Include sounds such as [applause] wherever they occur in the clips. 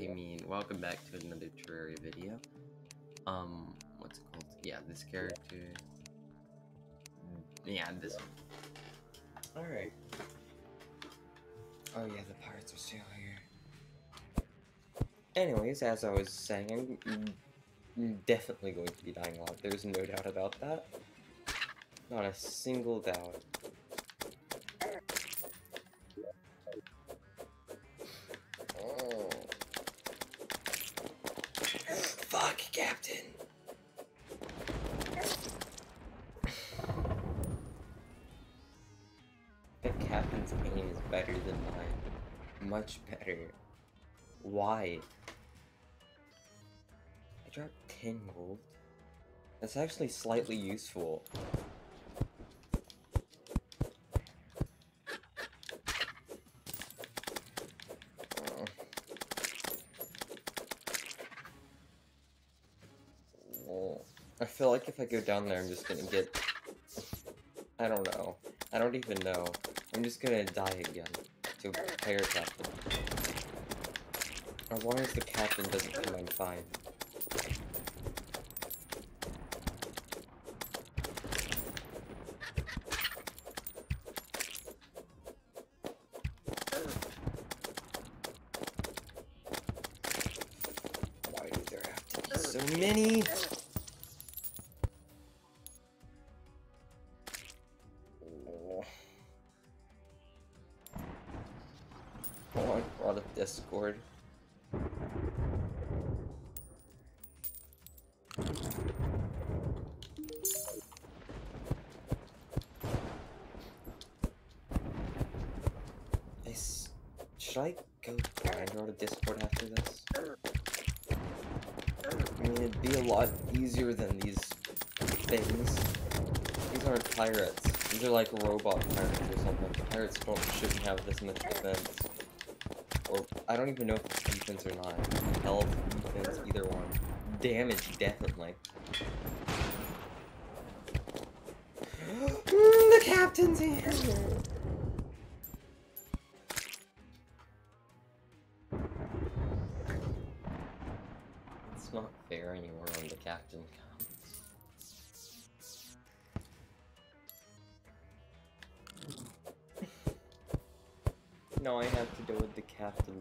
I mean, welcome back to another Terraria video. Um, what's it called? Yeah, this character. Yeah, this one. Alright. Oh yeah, the pirates are still here. Anyways, as I was saying, I'm definitely going to be dying a lot. There's no doubt about that. Not a single doubt. Why? I dropped 10 gold. That's actually slightly useful. I feel like if I go down there, I'm just gonna get. I don't know. I don't even know. I'm just gonna die again to a pirate captain. As long as the captain doesn't come, I'm fine. Have this much defense. Or I don't even know if it's defense or not. Health, defense, either one. Damage, definitely.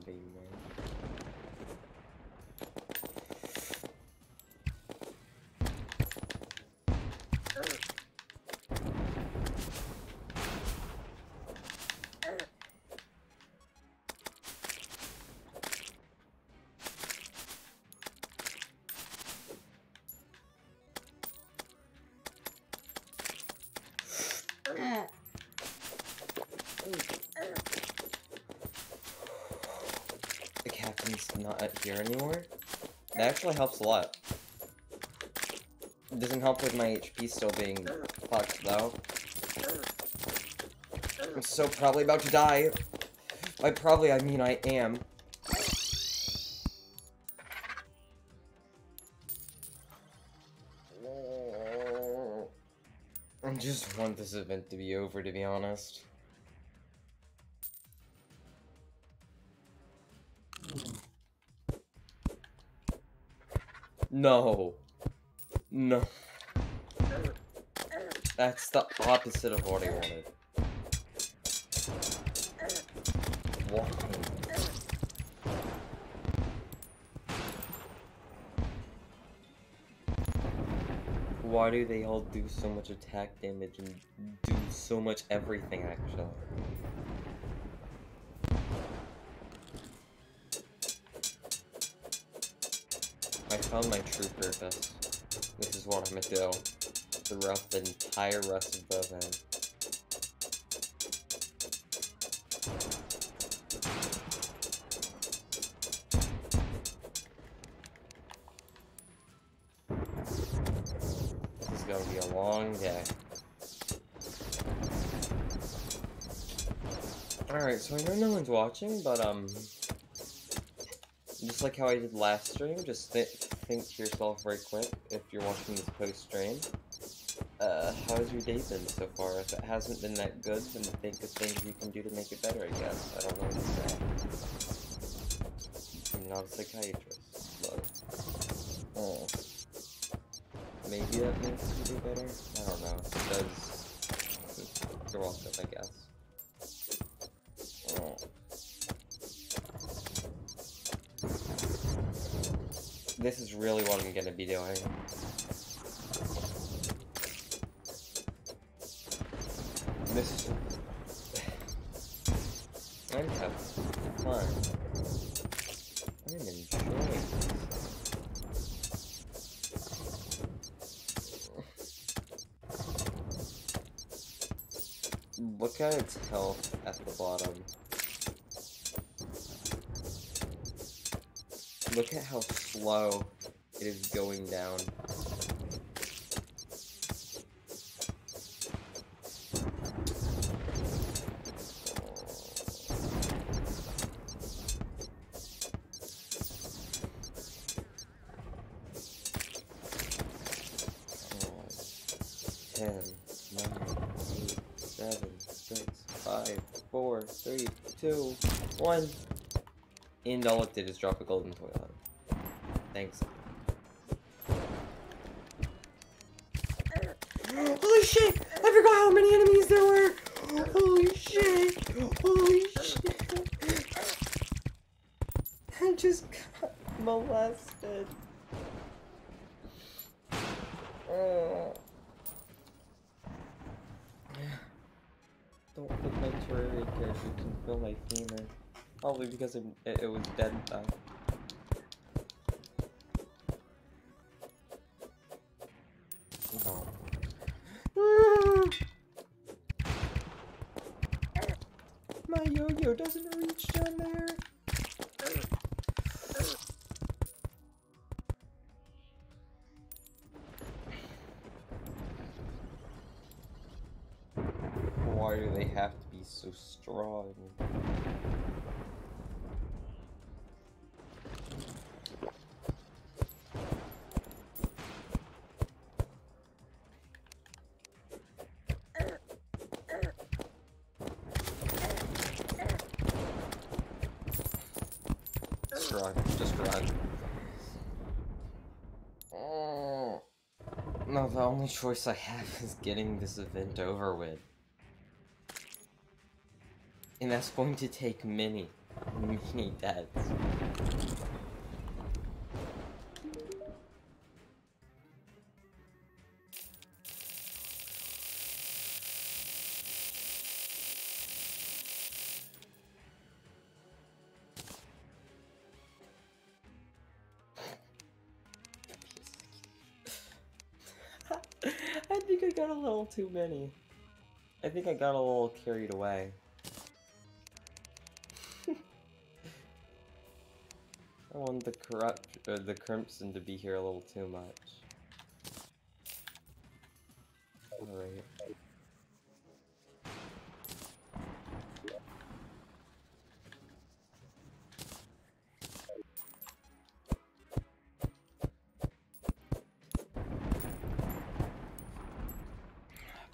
Captain not here anymore. That actually helps a lot. It doesn't help with my HP still being fucked though. I'm so probably about to die. By probably I mean I am. I just want this event to be over to be honest. No. No. That's the opposite of what I wanted. Why? Why do they all do so much attack damage and do so much everything actually? Found my true purpose. This is what I'm gonna do throughout the entire rest of the event. This is gonna be a long day. Alright, so I know no one's watching, but um, just like how I did last stream, just think to yourself right quick if you're watching this post stream. Uh, how's your day been so far? If it hasn't been that good, then think of things you can do to make it better, I guess. I don't know what to say. I'm not a psychiatrist, but oh, maybe that makes you do better. I don't know. It does. You're welcome, I guess. This is really what I'm gonna be doing. This is. [sighs] I'm having fun. I'm enjoying this. Look at its health at how slow it is going down. Ten, nine, eight, seven, six, five, four, three, two, one. And all it did is drop a golden toilet. Thanks. [gasps] Holy shit! I forgot how many enemies there were! Holy shit! Holy shit! [laughs] I just got molested. Oh. [sighs] Don't put my Terraria character can feel my femur. Probably because it, it, it was dead though. Just run. Oh. No, the only choice I have is getting this event over with. And that's going to take many, many deaths. [laughs] I think I got a little too many. I think I got a little carried away. The corrupt, uh, the crimson to be here a little too much. Alright.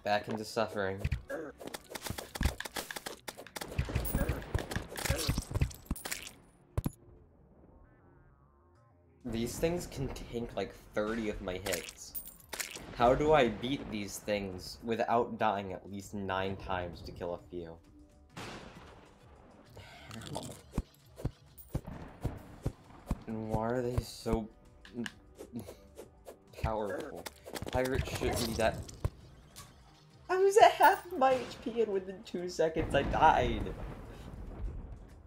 Back into suffering. These things can tank like 30 of my hits. How do I beat these things without dying at least 9 times to kill a few? How? And why are they so powerful? Pirates shouldn't be that I was at half my HP and within two seconds I died.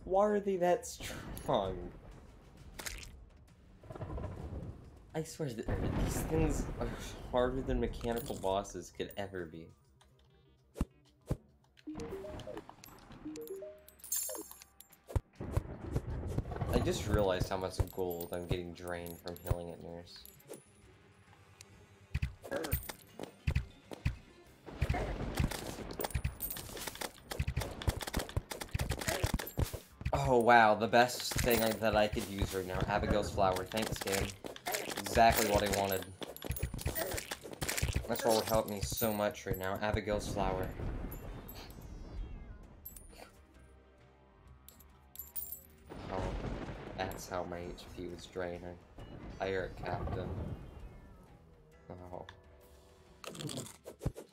Why are they that strong? I swear, th these things are harder than mechanical bosses could ever be. I just realized how much gold I'm getting drained from healing at Nurse. Oh wow, the best thing that I could use right now. Abigail's flower. Thanks, game. Exactly what I wanted. That's what would help me so much right now. Abigail's flower. Oh, that's how my HP was draining. Pirate captain. Oh.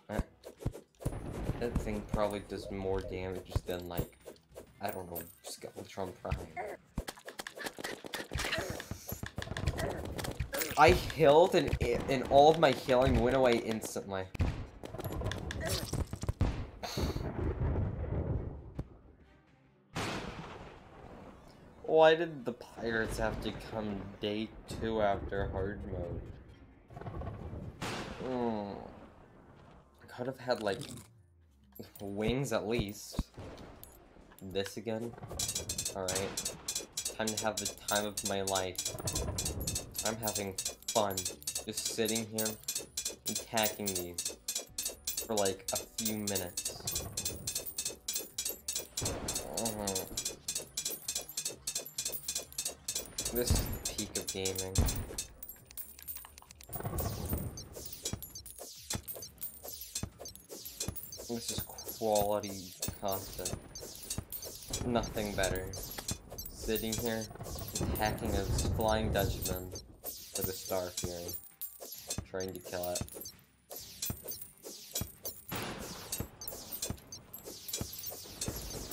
That, that thing probably does more damage than, like, I don't know, Skeletron Prime. I healed and, and all of my healing went away instantly. Why did the pirates have to come day two after hard mode? Mm. Could have had like wings at least. This again? Alright. Time to have the time of my life. I'm having fun. Just sitting here attacking these for like a few minutes. Uh-huh. This is the peak of gaming. This is quality content. Nothing better. Sitting here, attacking a flying Dutchman with a Star Fury. Trying to kill it.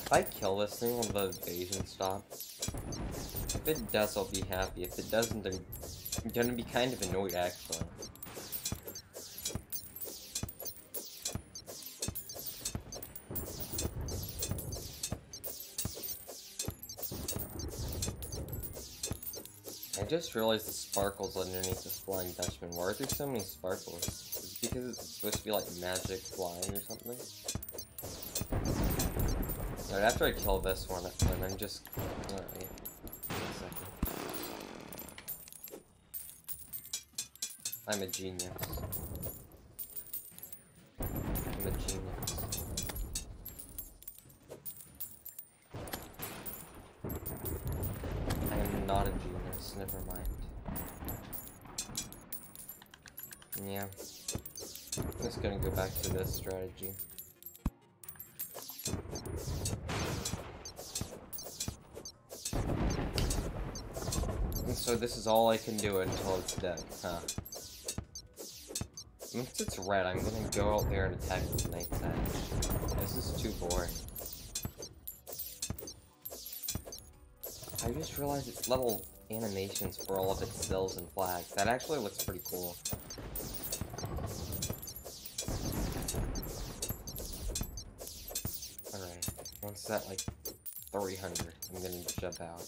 If I kill this thing, will the invasion stop? If it does, I'll be happy. If it doesn't, I'm gonna be kind of annoyed, actually. Just realized the sparkles underneath this flying Dutchman. Why are there so many sparkles? Is it because it's supposed to be like magic flying or something? Alright, after I kill this one, then just... Alright. I'm a genius. This strategy. And so this is all I can do until it's dead, huh? Once it's red, I'm gonna go out there and attack with Night's Edge. This is too boring. I just realized it's level animations for all of its sills and flags. That actually looks pretty cool. That like 300, I'm gonna jump out.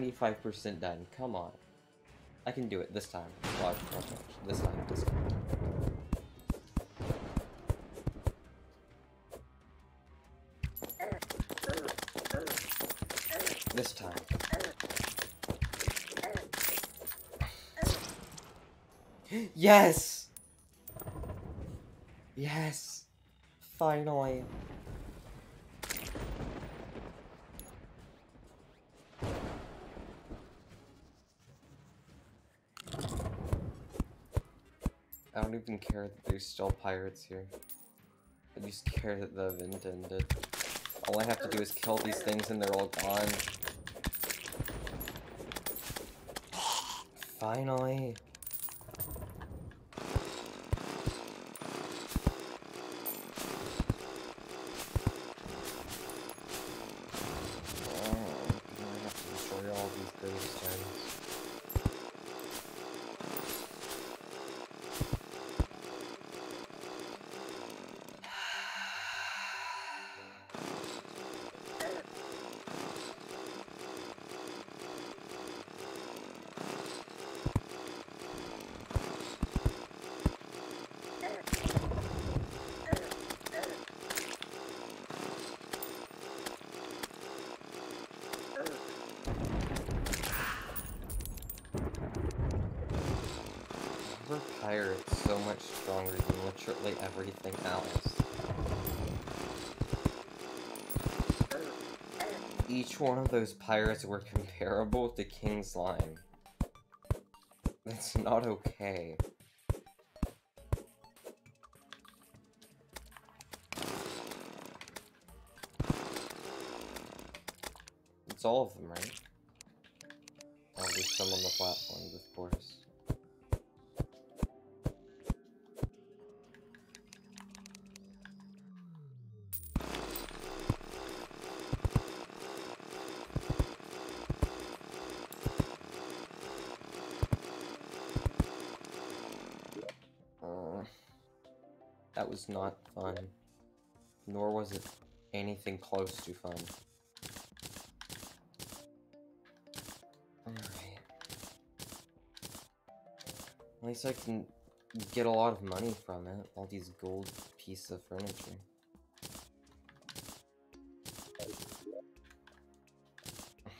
95% done. Come on. I can do it this time. Watch, watch, watch. This time, this time. This time. [gasps] Yes! Yes! Finally. Don't even care that there's still pirates here. I just care that the event ended. All I have to do is kill these things and they're all gone. Finally. Oh, I have to destroy all these gravestones. Her pirate's so much stronger than literally everything else. Each one of those pirates were comparable to King Slime. That's not okay. Not fun. Nor was it anything close to fun. Alright. At least I can get a lot of money from it. All these gold pieces of furniture.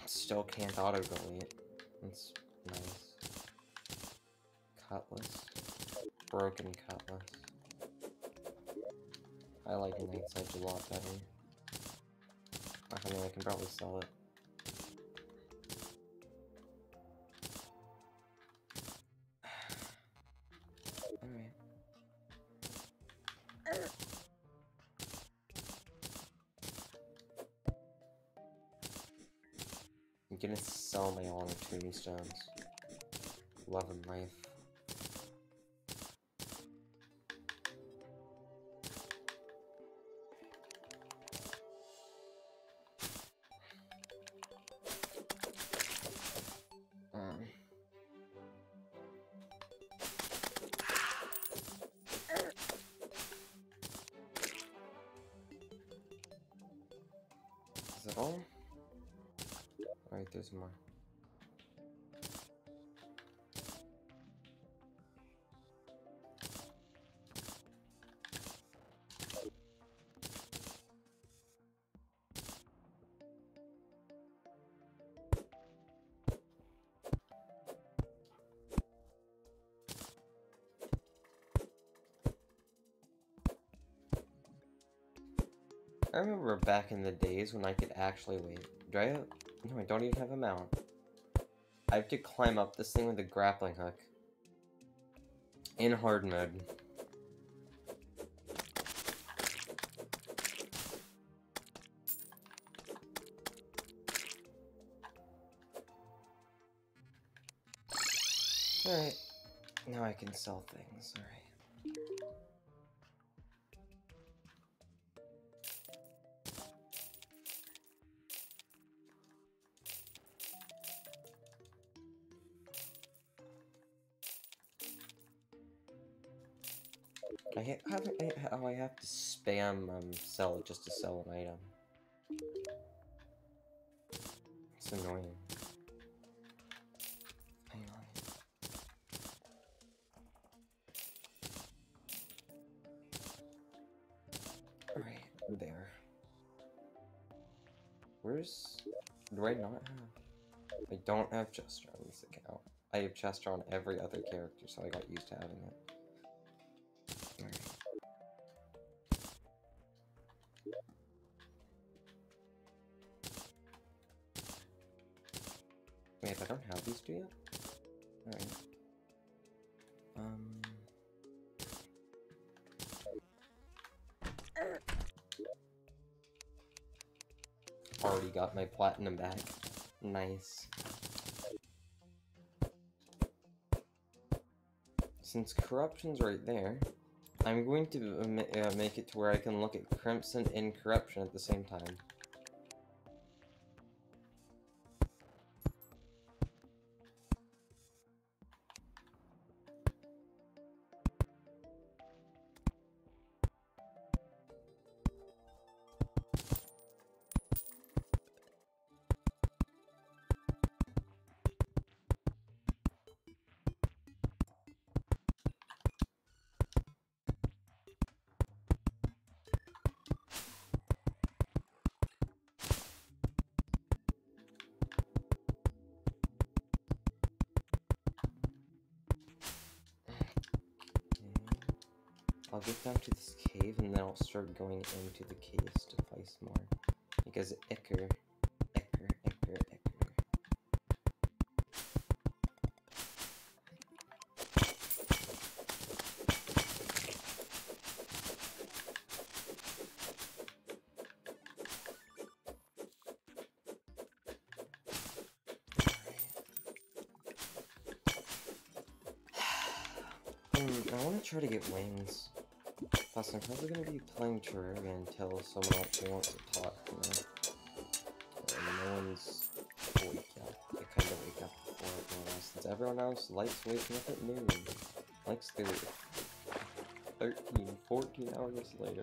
Still can't auto delete. That's nice. Cutlass. Broken cutlass. I like Night's Edge a lot better. I mean, I can probably sell it. [sighs] I'm gonna sell my long tombstones. Love and life. I remember back in the days when I could actually wait. Do I have... No, I don't even have a mount. I have to climb up this thing with a grappling hook. In hard mode. Alright. Now I can sell things. Alright. I ha have I, oh, I have to spam um sell just to sell an item. It's annoying. Hang on. Alright, there. Where's... Do I not have... I don't have Chester on this account. I have Chester on every other character, so I got used to having it. These two yet? Alright. Um... Already got my platinum back. Nice. Since corruption's right there, I'm going to uh, make it to where I can look at Crimson and Corruption at the same time. Down to this cave and then I'll start going into the caves to fight more. Because Icker, I'm probably to be playing Terraria until someone else wants to talk, you know? And no one's awake yet. I kind of wake up before everyone else, since everyone else likes waking up at noon. Likes their 13, 14 hours later.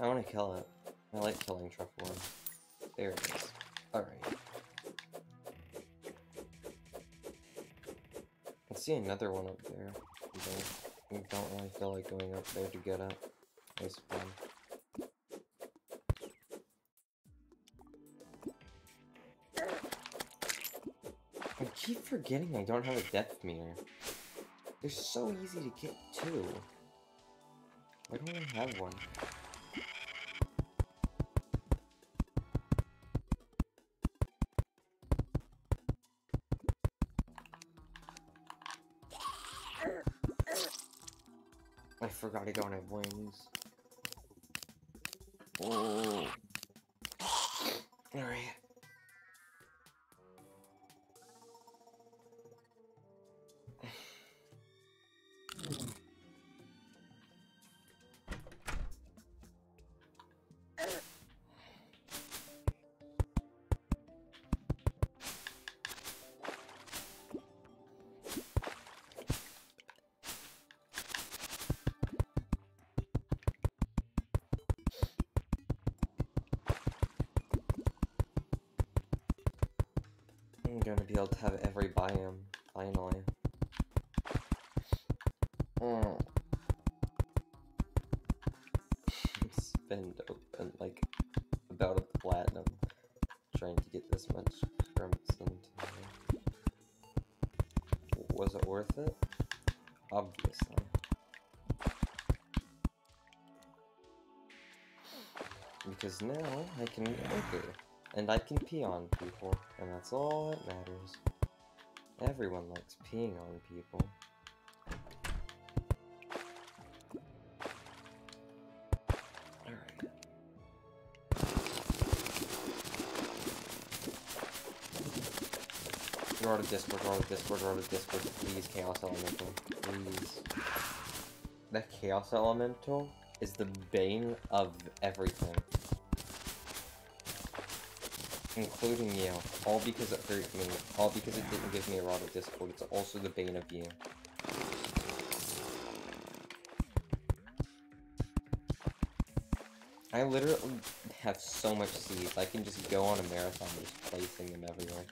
I want to kill it. I like killing Treform. There it is. Alright. I see another one up there. I don't, I don't really feel like going up there to get it. It's fun. I keep forgetting I don't have a depth meter. They're so easy to get too. Why don't I have one? I don't have wings. Gonna be able to have every biome, finally. Mm. [laughs] it's been like, about a platinum, trying to get this much crimson Was it worth it? Obviously. Because now I can anchor. And I can pee on people, and that's all that matters. Everyone likes peeing on people. Alright. Go to Discord, go to Discord, go to Discord, please, Chaos Elemental. Please. That Chaos Elemental is the bane of everything including you, all because it hurt me, all because it didn't give me a rod of discord, it's also the bane of you. I literally have so much seeds, I can just go on a marathon just placing them everywhere.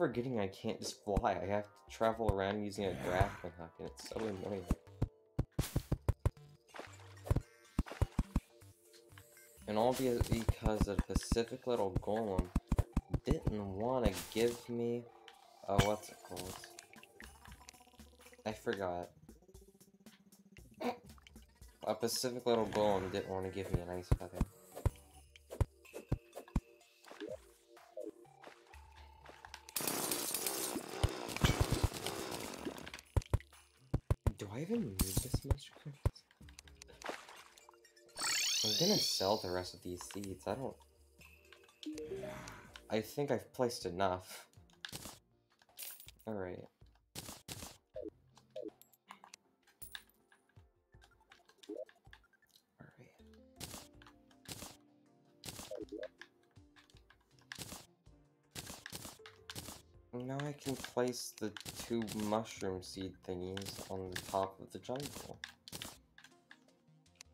Forgetting I can't just fly. I have to travel around using a grappling hook, and it's so annoying. And all because a Pacific little golem didn't want to give me... Oh, what's it called? I forgot. A Pacific little golem didn't want to give me an ice feather. The rest of these seeds. I don't... I think I've placed enough. Alright. Now I can place the two mushroom seed thingies on the top of the jungle.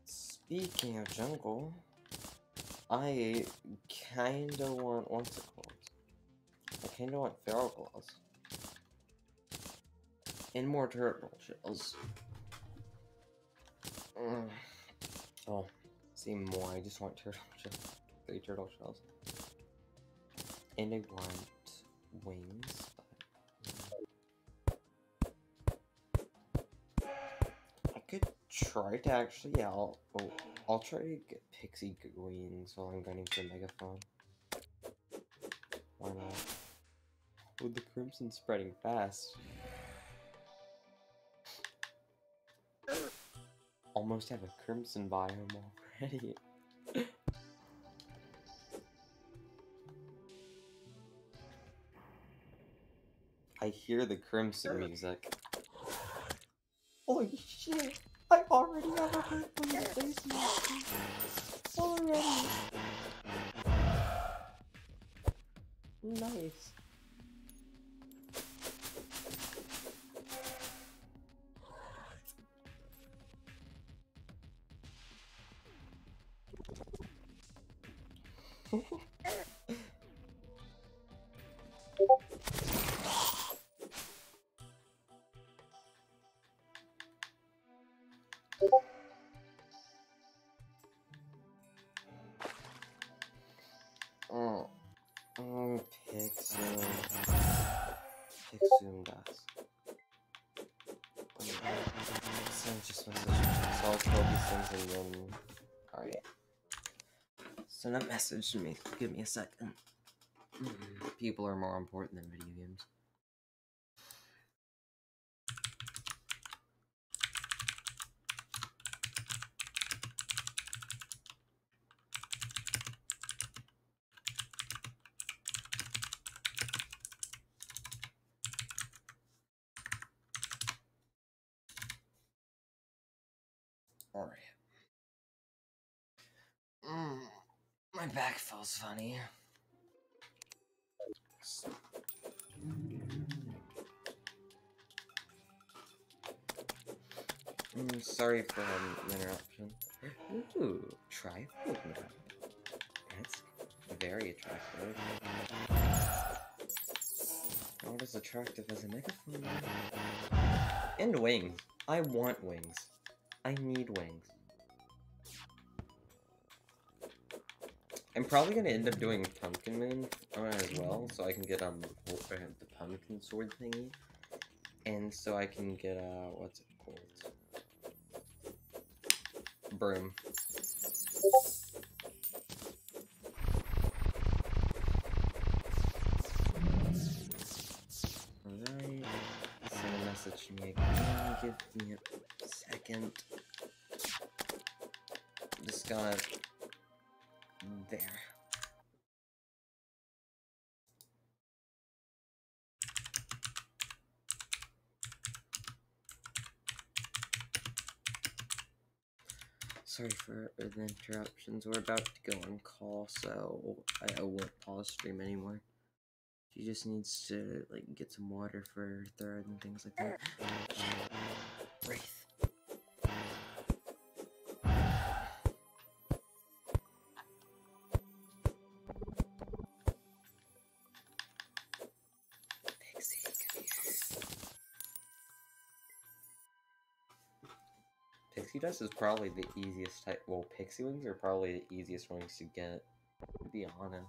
Speaking of jungle, I kinda want what's it called? I kinda want feral claws. And more turtle shells. Mm. Oh, see more. I just want turtle [laughs] shells. Three turtle shells. And I want wings. Try to actually, yeah, I'll, oh, I'll try to get pixie greens while I'm gunning for megaphone. Why not? With the crimson spreading fast. Almost have a crimson biome already. [laughs] I hear the crimson music. Holy shit! Already have hurt face mask. Already. Nice. And then. Alright. Send a message to me. Give me a second. Mm-hmm. People are more important than video games. Alright. Mm, my feels funny. Mm, sorry for um, interruption. Ooh, trifle That's very attractive. Not as attractive as a megaphone. And wings. I want wings. I need wings. I'm probably gonna end up doing Pumpkin Moon uh, as well, so I can get um the pumpkin sword thingy, and so I can get uh what's it called? Broom. Alright, send a message me. Give me a second. Just gonna... Sorry for the interruptions. We're about to go on call, so I, I won't pause stream anymore. She just needs to like get some water for her thread and things like that. Dust is probably the easiest type. Well, pixie wings are probably the easiest wings to get. To be honest.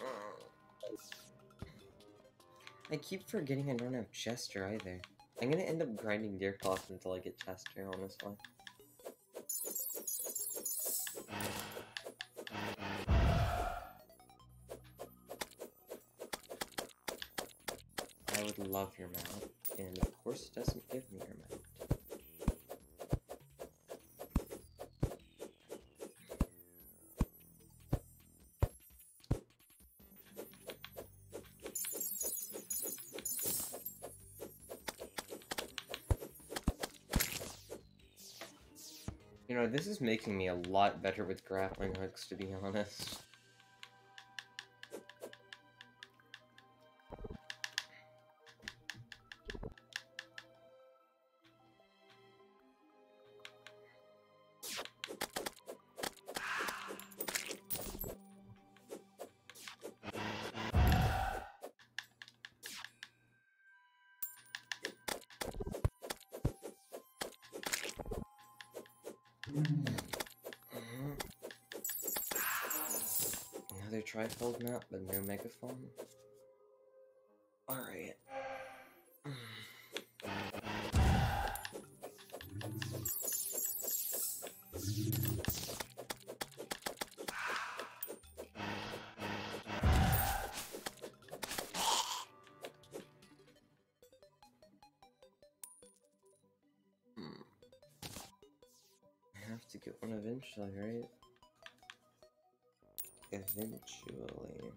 [sighs] I keep forgetting I don't have Chester either. I'm gonna end up grinding Deerclops until I get chest Chester, honestly. I would love your mount, and of course it doesn't You know, this is making me a lot better with grappling hooks, to be honest. Trifold map, but no megaphone. Alright. [sighs] Hmm. I have to get one eventually, right? Eventually.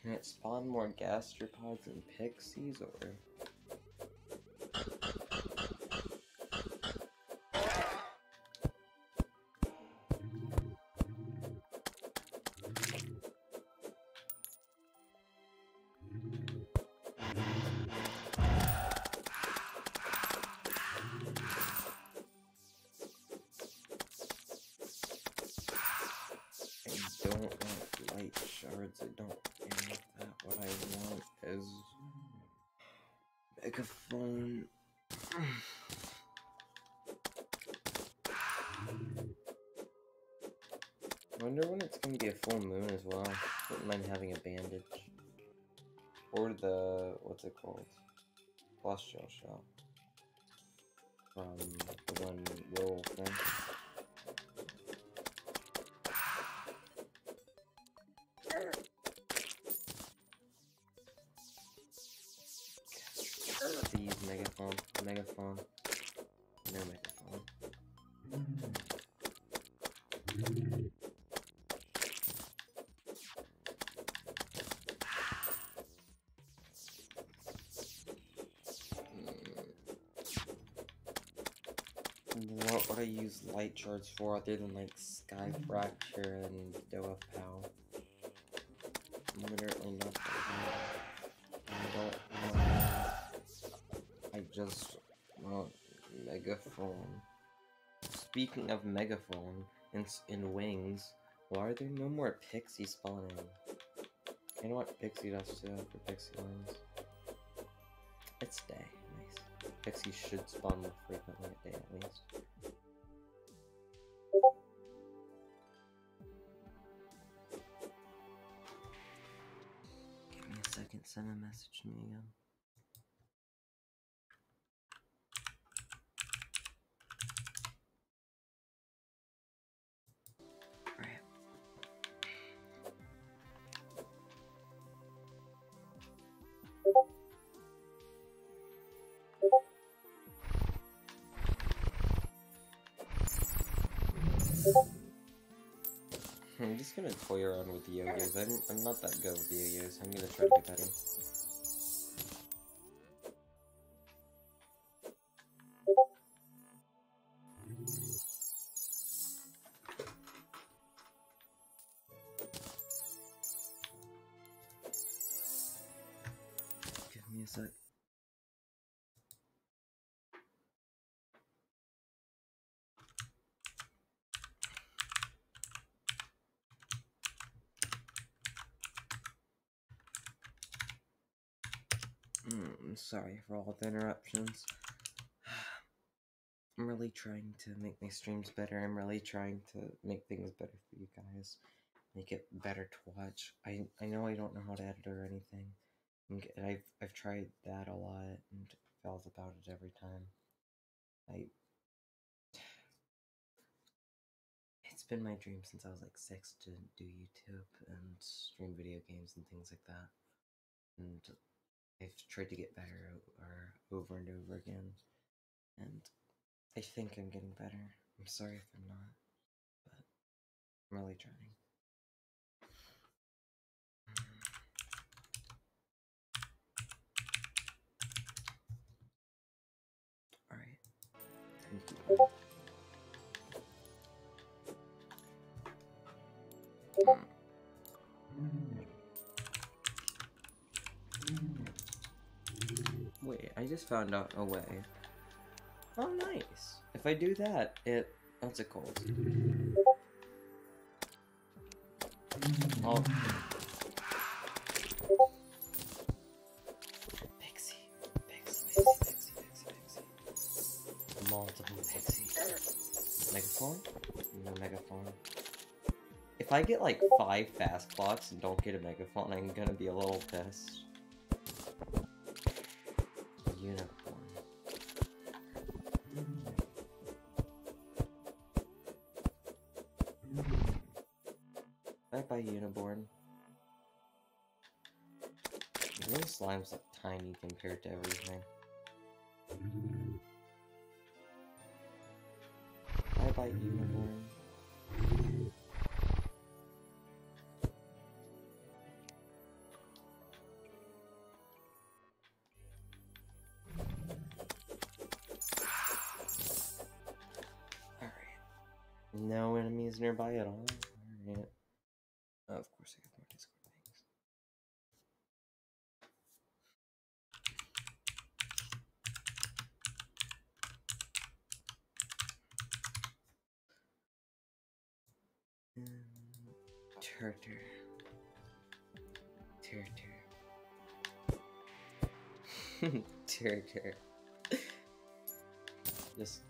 Can it spawn more gastropods and pixies, or...? It's gonna be a full moon as well. Wouldn't mind having a bandage. Or the what's it called? Celestial shell. From um, the one werewolf thing. Use light shards for other than like Sky Fracture and Doa Pow? Literally nothing. I don't know. I just want megaphone. Speaking of megaphone in, in wings, Why are there no more pixie spawning? You know what pixie does too for pixie Wings. It's day. Nice. Pixies should spawn more frequently at day at least. Message me again. I'm just gonna toy around with yo-yos. I'm, I'm not that good with yo-yos. I'm gonna try to get better. I'm sorry for all the interruptions. [sighs] I'm really trying to make my streams better. I'm really trying to make things better for you guys. Make it better to watch. I I know I don't know how to edit or anything. and I've I've tried that a lot and failed about it every time. I it's been my dream since I was like six to do YouTube and stream video games and things like that. And I've tried to get better or over and over again, and I think I'm getting better. I'm sorry if I'm not, but I'm really trying. Alright. Wait, I just found out a way. Oh, nice. If I do that, it. What's it called? Oh. Pixie. Pixie, pixie, pixie, pixie, pixie. Multiple pixie. Megaphone? No megaphone. If I get like five fast clocks and don't get a megaphone, I'm gonna be a little pissed. Unicorn. Bye bye, Uniborn. Those slimes look tiny compared to everything. Bye bye, Uniborn. Enemies nearby at all? Alright. Oh, of course I have more Discord things. Um, Turter. Turter. [laughs] Turter. Just.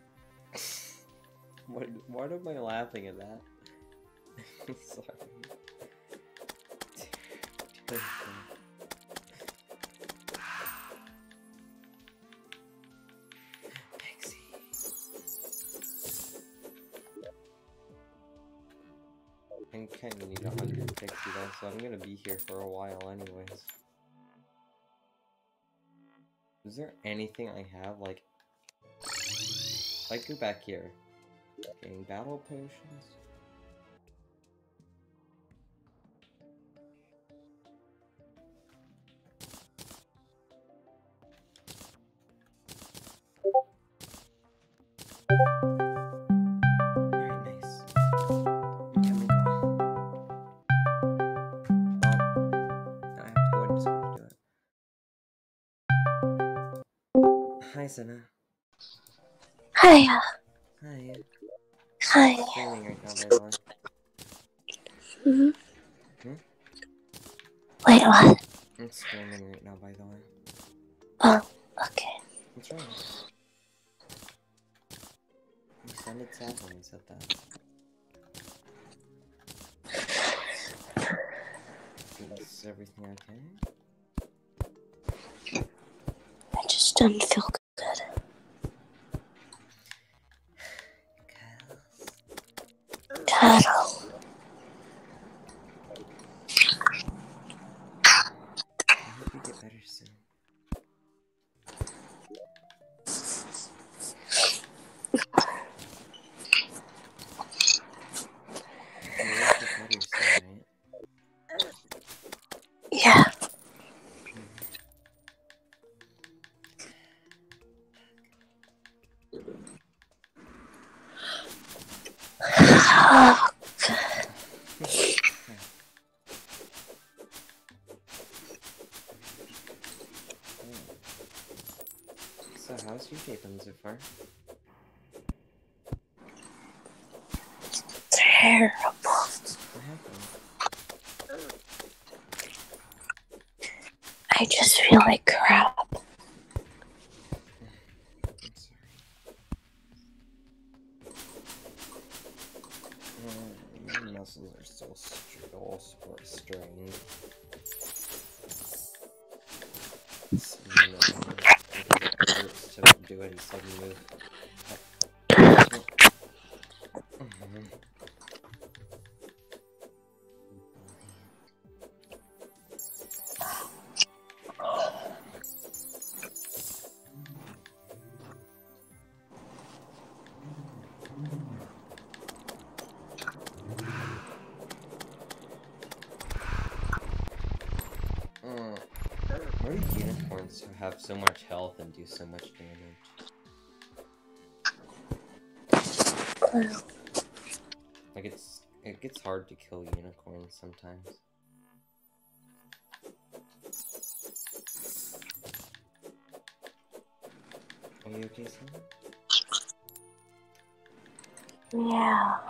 What? What am I laughing at that? [laughs] Sorry. [sighs] I kinda need a hundred pixie though, so I'm gonna be here for a while anyways. Is there anything I have, like... If I go back here, getting battle potions? Hi, nice. I'm streaming right now, by the way. Oh, okay. What's wrong? You sounded sad when you said that. Is everything okay? I just don't feel Yeah. Oh, So how's your day been so far? terrible. What happened? I just feel like crap. So much health and do so much damage? Like it's it gets hard to kill unicorns sometimes. Are you okay, Sam? yeah.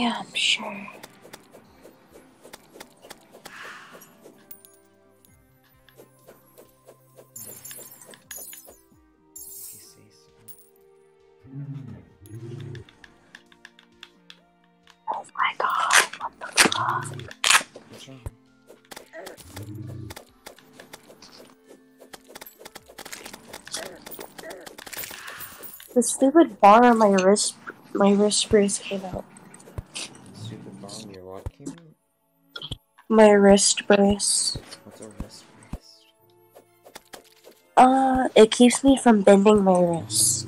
Yeah, I'm sure. Oh my god, the? The stupid bar on my wrist, my wrist brace came out. My wrist brace. What's a wrist wrist? Uh, it keeps me from bending my wrists.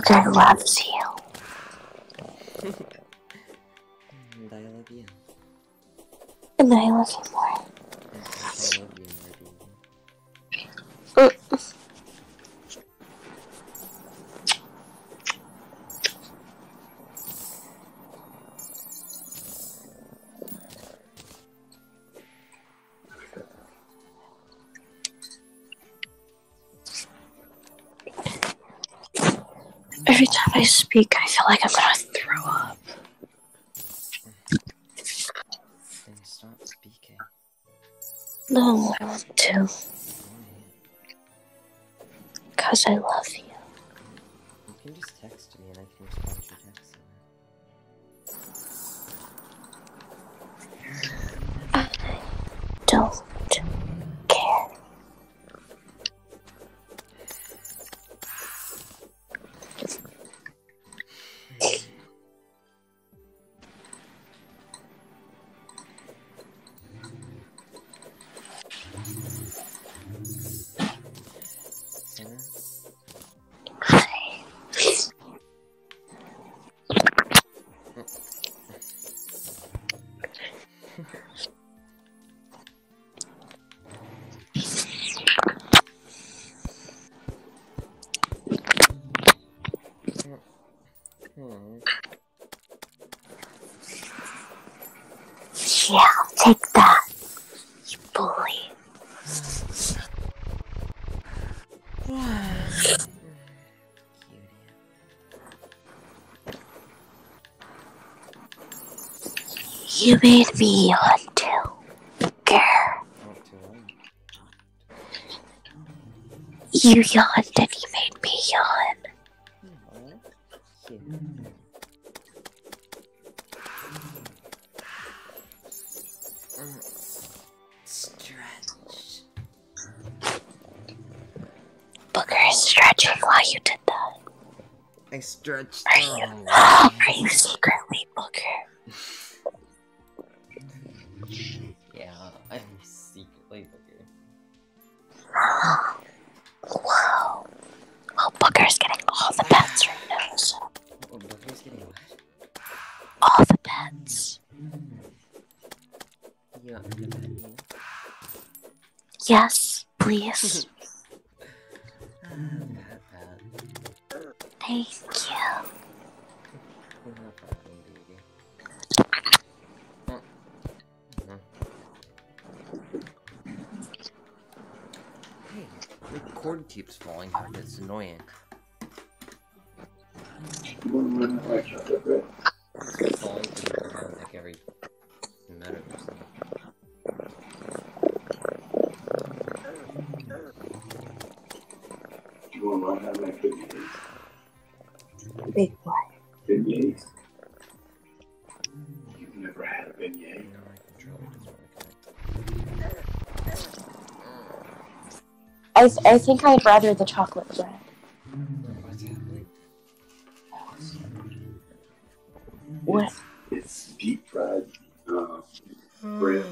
Cutie. Booger loves Every time I speak, I feel like I'm gonna throw up. Then stop speaking. No, I want to, because I love. You You made me yawn too. Grr. Not too long. You yawned and you made me yawn. Stretch. Booker is stretching while you did that. I stretched. Are you? Are you Yes, please. [laughs] I, I think I'd rather the chocolate bread. What? It's deep fried uh, bread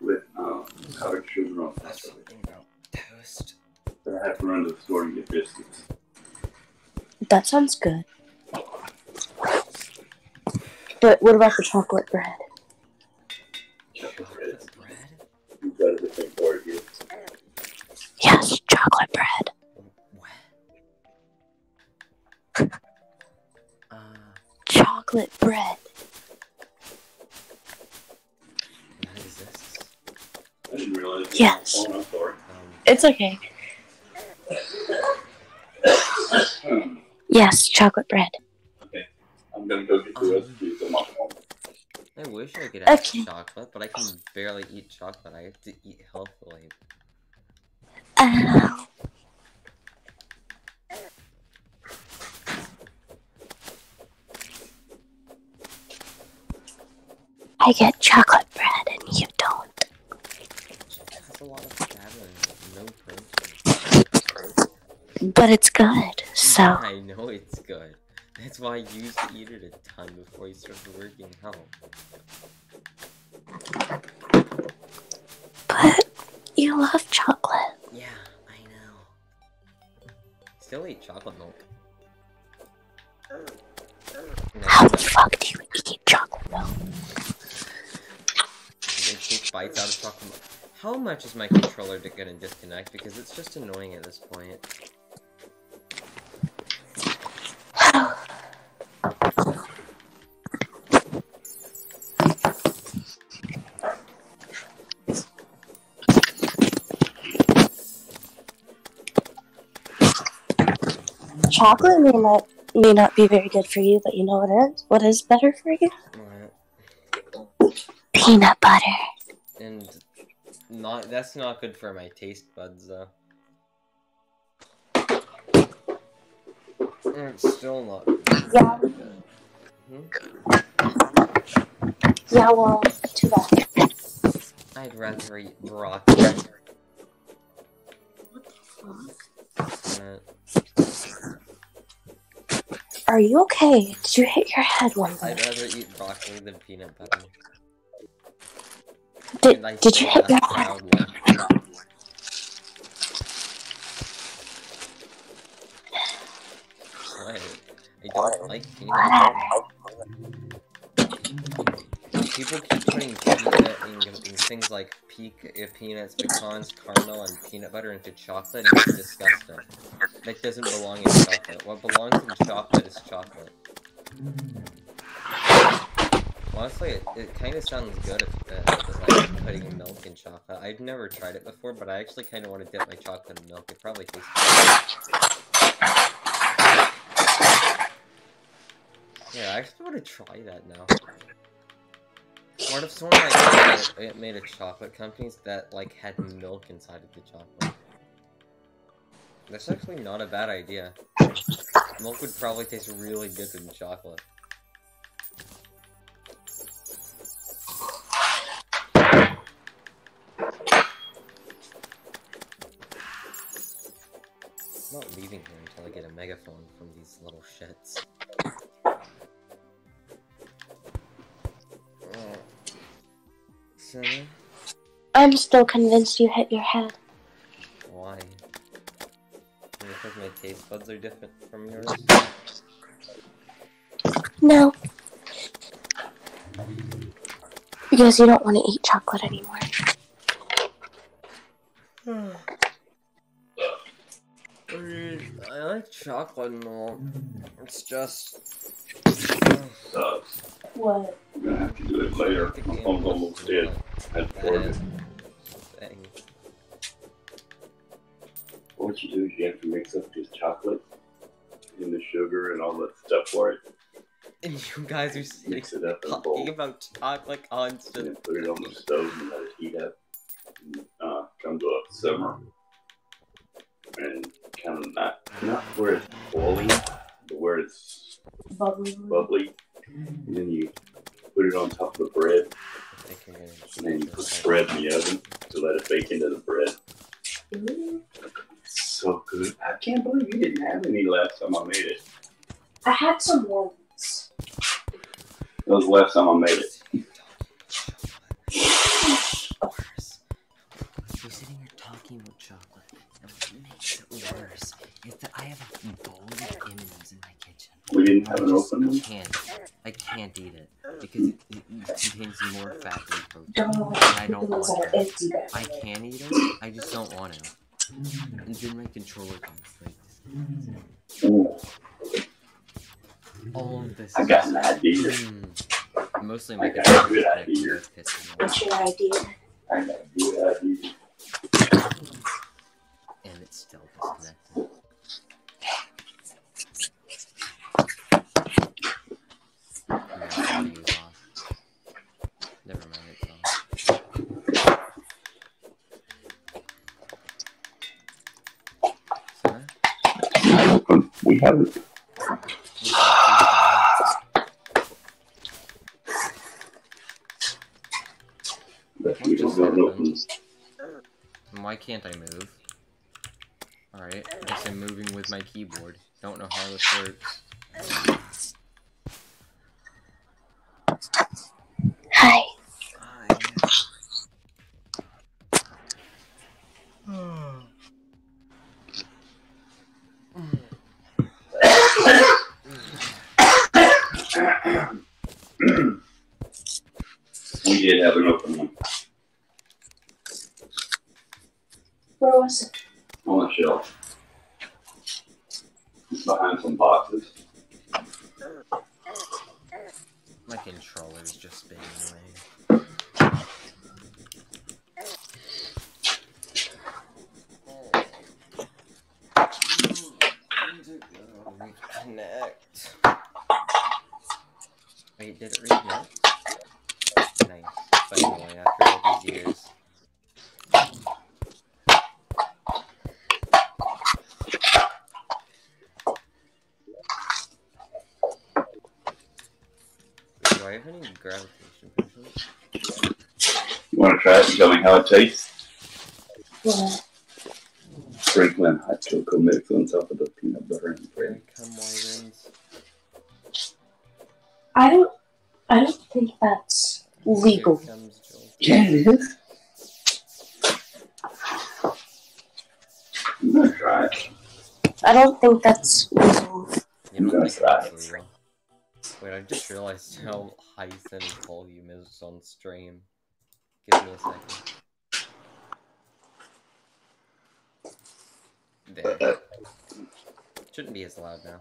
with uh, powdered sugar on top That's of it. something about toast. But I have to run to the store and get biscuits. That sounds good. But what about the chocolate bread? It's okay. Yes, chocolate bread. I'm gonna go get the recipes on my phone. I wish I could have Okay. chocolate, but I can barely eat chocolate. I have to eat healthily. Ow. I get chocolate bread and you don't. It has a lot of fat and no protein. But it's good, so. I know it's good. That's why I used to eat it a ton before I started working out. But you love chocolate. Yeah, I know. Still eat chocolate milk. How the fuck do you eat chocolate milk? take bites out of chocolate milk. How much is my controller to- gonna disconnect? Because it's just annoying at this point. Chocolate may not may not be very good for you, but you know what is? What is better for you? What? Peanut butter. And not that's not good for my taste buds though. Mm, It's still not. Yeah. Hmm? Yeah. Well, too bad. I'd rather eat broccoli. Uh, Are you okay? Did you hit your head one I'd rather eat broccoli than peanut butter. Did Did you hit your head? What? I don't like peanut butter. People keep putting peanut in, in things like peak, uh, peanuts, pecans, caramel, and peanut butter into chocolate, and it's disgusting. That doesn't belong in chocolate. What belongs in chocolate is chocolate. Honestly, it, it kind of sounds good if uh, like putting milk in chocolate. I've never tried it before, but I actually kind of want to dip my chocolate in milk. It probably tastes good. Yeah, I actually want to try that now. What if someone like made a, made a chocolate company that like had milk inside of the chocolate? That's actually not a bad idea. Milk would probably taste really good in chocolate. I'm not leaving here until I get a megaphone from these little shits. I'm still convinced you hit your head. why? Because my taste buds are different from yours? No. Because you don't want to eat chocolate anymore. [sighs] I I like chocolate and all. It's just. Sucks. What? I'm gonna have to do it later. My phone's almost dead. I had to plug it. Thing. What you do is you have to mix up this chocolate and the sugar and all that stuff for it. And you guys are sitting Mix it up in a talking bowl about chocolate and constantly. then put it on the stove and let it heat up. And, uh, come to a simmer. And kind of not, not where it's boiling, but where it's Bubbly. bubbly. And then you put it on top of the bread. I think you're gonna And then you put the bread in the oven to let it bake into the bread. It's so good. I can't believe you didn't have any last time I made it. I had some once. That was the last time I made it. You're sitting here talking about chocolate, and what makes it worse is that I have a bowl of M&Ms in my kitchen. We didn't have I an open one. can't. I can't eat it because it, it contains more fat than protein. Don't I don't want are that. empty bags. I can eat it. I just don't want to. And then my controller comes like Ooh, all of this. I got just- an idea. Mm. Mostly my I got a good like, idea. pissing me off. What's your idea? I got a good idea. and it's still disconnected. We have we have. Why can't I move? Alright, I guess I'm moving with my keyboard. Don't know how this works. Hi. We did have an open one. Where was it? on the shelf. Behind some boxes. My controller's just spinning away. Reconnect. Wait, did it reconnect? Nice. Finally, after all these years. Do I have any gravitation potions? You want to try it and tell me how it tastes? Yeah. Sprinkling hot cocoa mix on top of the peanut butter and Here bread. I don't. I don't think that's legal. Here comes Joel. Yeah, it is. I'm gonna try it. I don't think that's legal. You don't That's think right. it's legal? Wait, I just realized how high thin volume is on stream. Give me a second. There. Shouldn't be as loud now.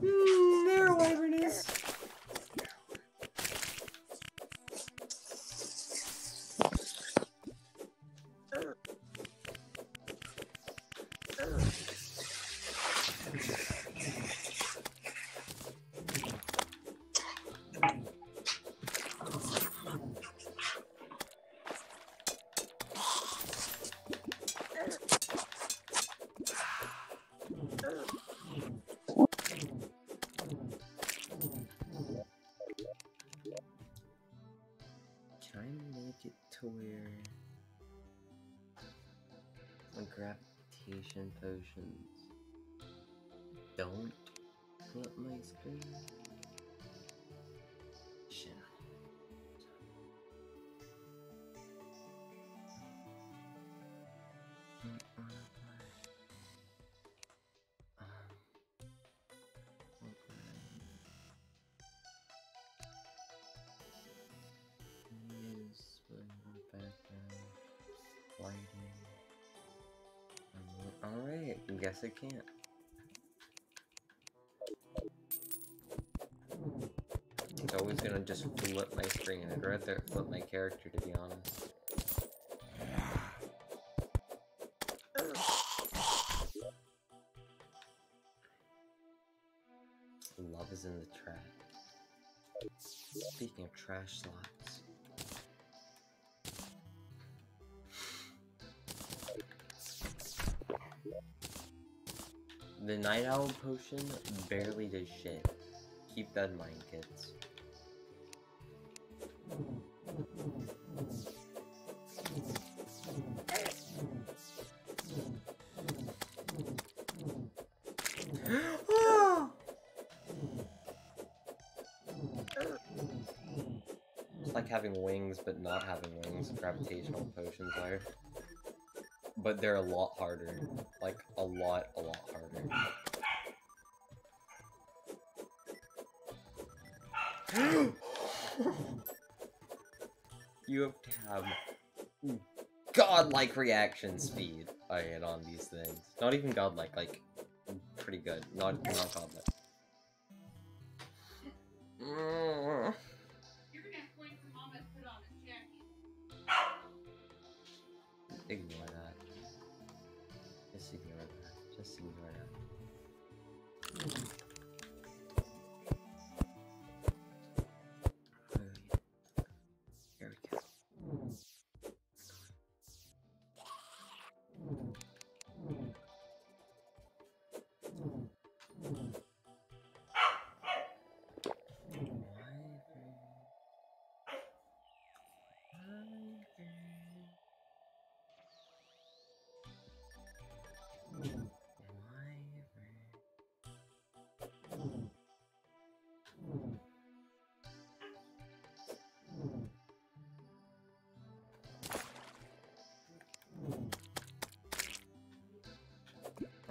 Mm, there, Wyvern is. Potions don't flip my screen? Alright, guess I can't. It's always gonna just flip my screen. I'd rather flip my character to be honest. Love is in the trash. Speaking of trash slots. Night owl potion barely does shit. Keep that in mind, kids. [gasps] It's like having wings, but not having wings. Gravitational potions are. But they're a lot harder. Like, a lot, a lot harder. [gasps] you have to have godlike reaction speed I hit on these things. Not even godlike, like pretty good. Not not godlike. Mm.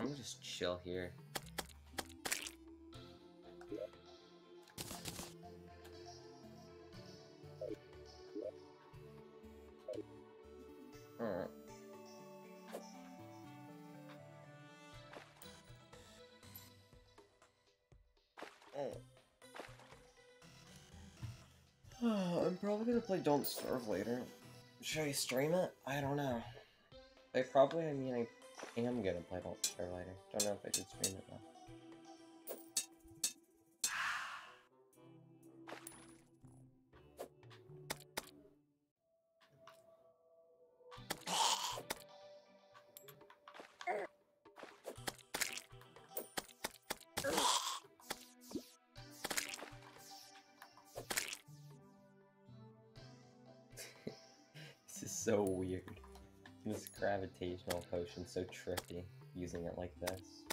I'm just chill here. Probably gonna play Don't Starve later. Should I stream it? I don't know. I probably, I mean, I am gonna play Don't Starve later. Don't know if I should stream it though. Gravitational so tricky using it like this.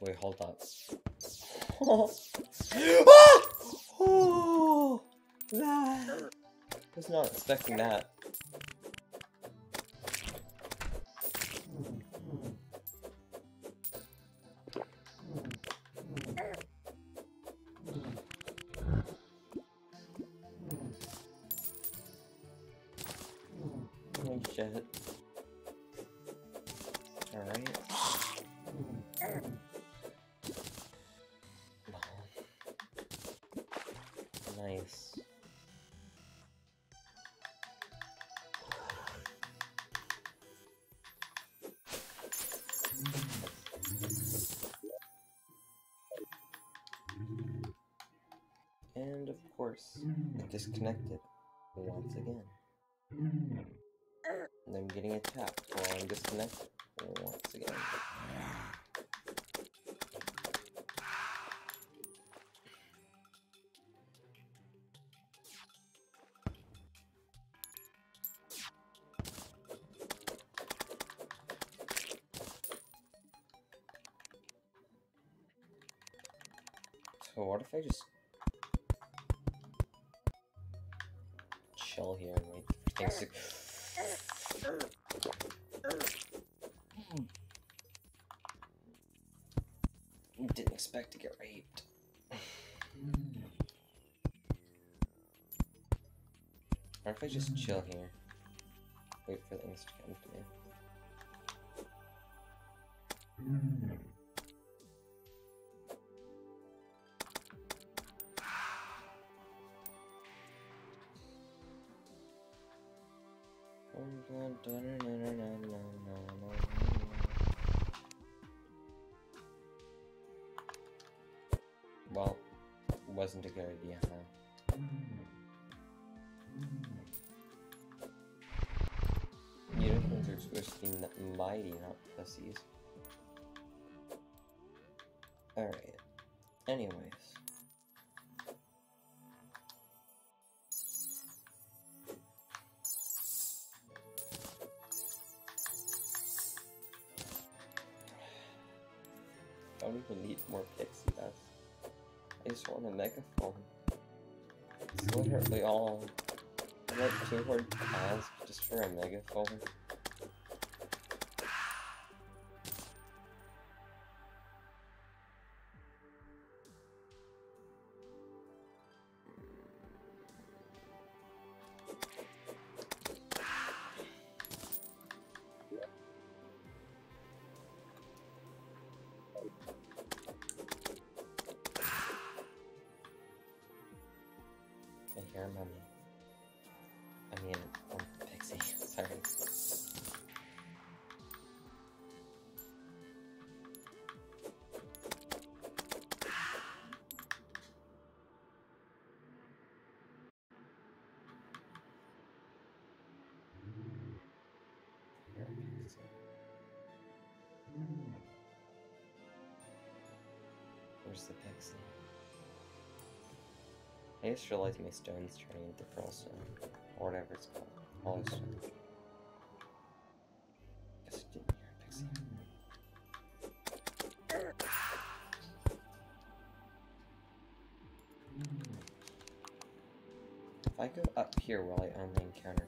Wait, hold on. [laughs] Oh, oh, that. Was not expecting that. If I just chill here and wait for things to hmm. Hmm. Didn't expect to get raped. Or if I just chill here. Wait for things to come to me. Wasn't a good idea, huh? Unicorns are supposed to be mighty, not pussies. Alright. Anyways. Literally all. Like two hard task just for a megaphone. Where's the pixie? I just realized my stone's turning into pearl stone. or whatever it's called. Shit. Guess I didn't hear a. If I go up here, will I only encounter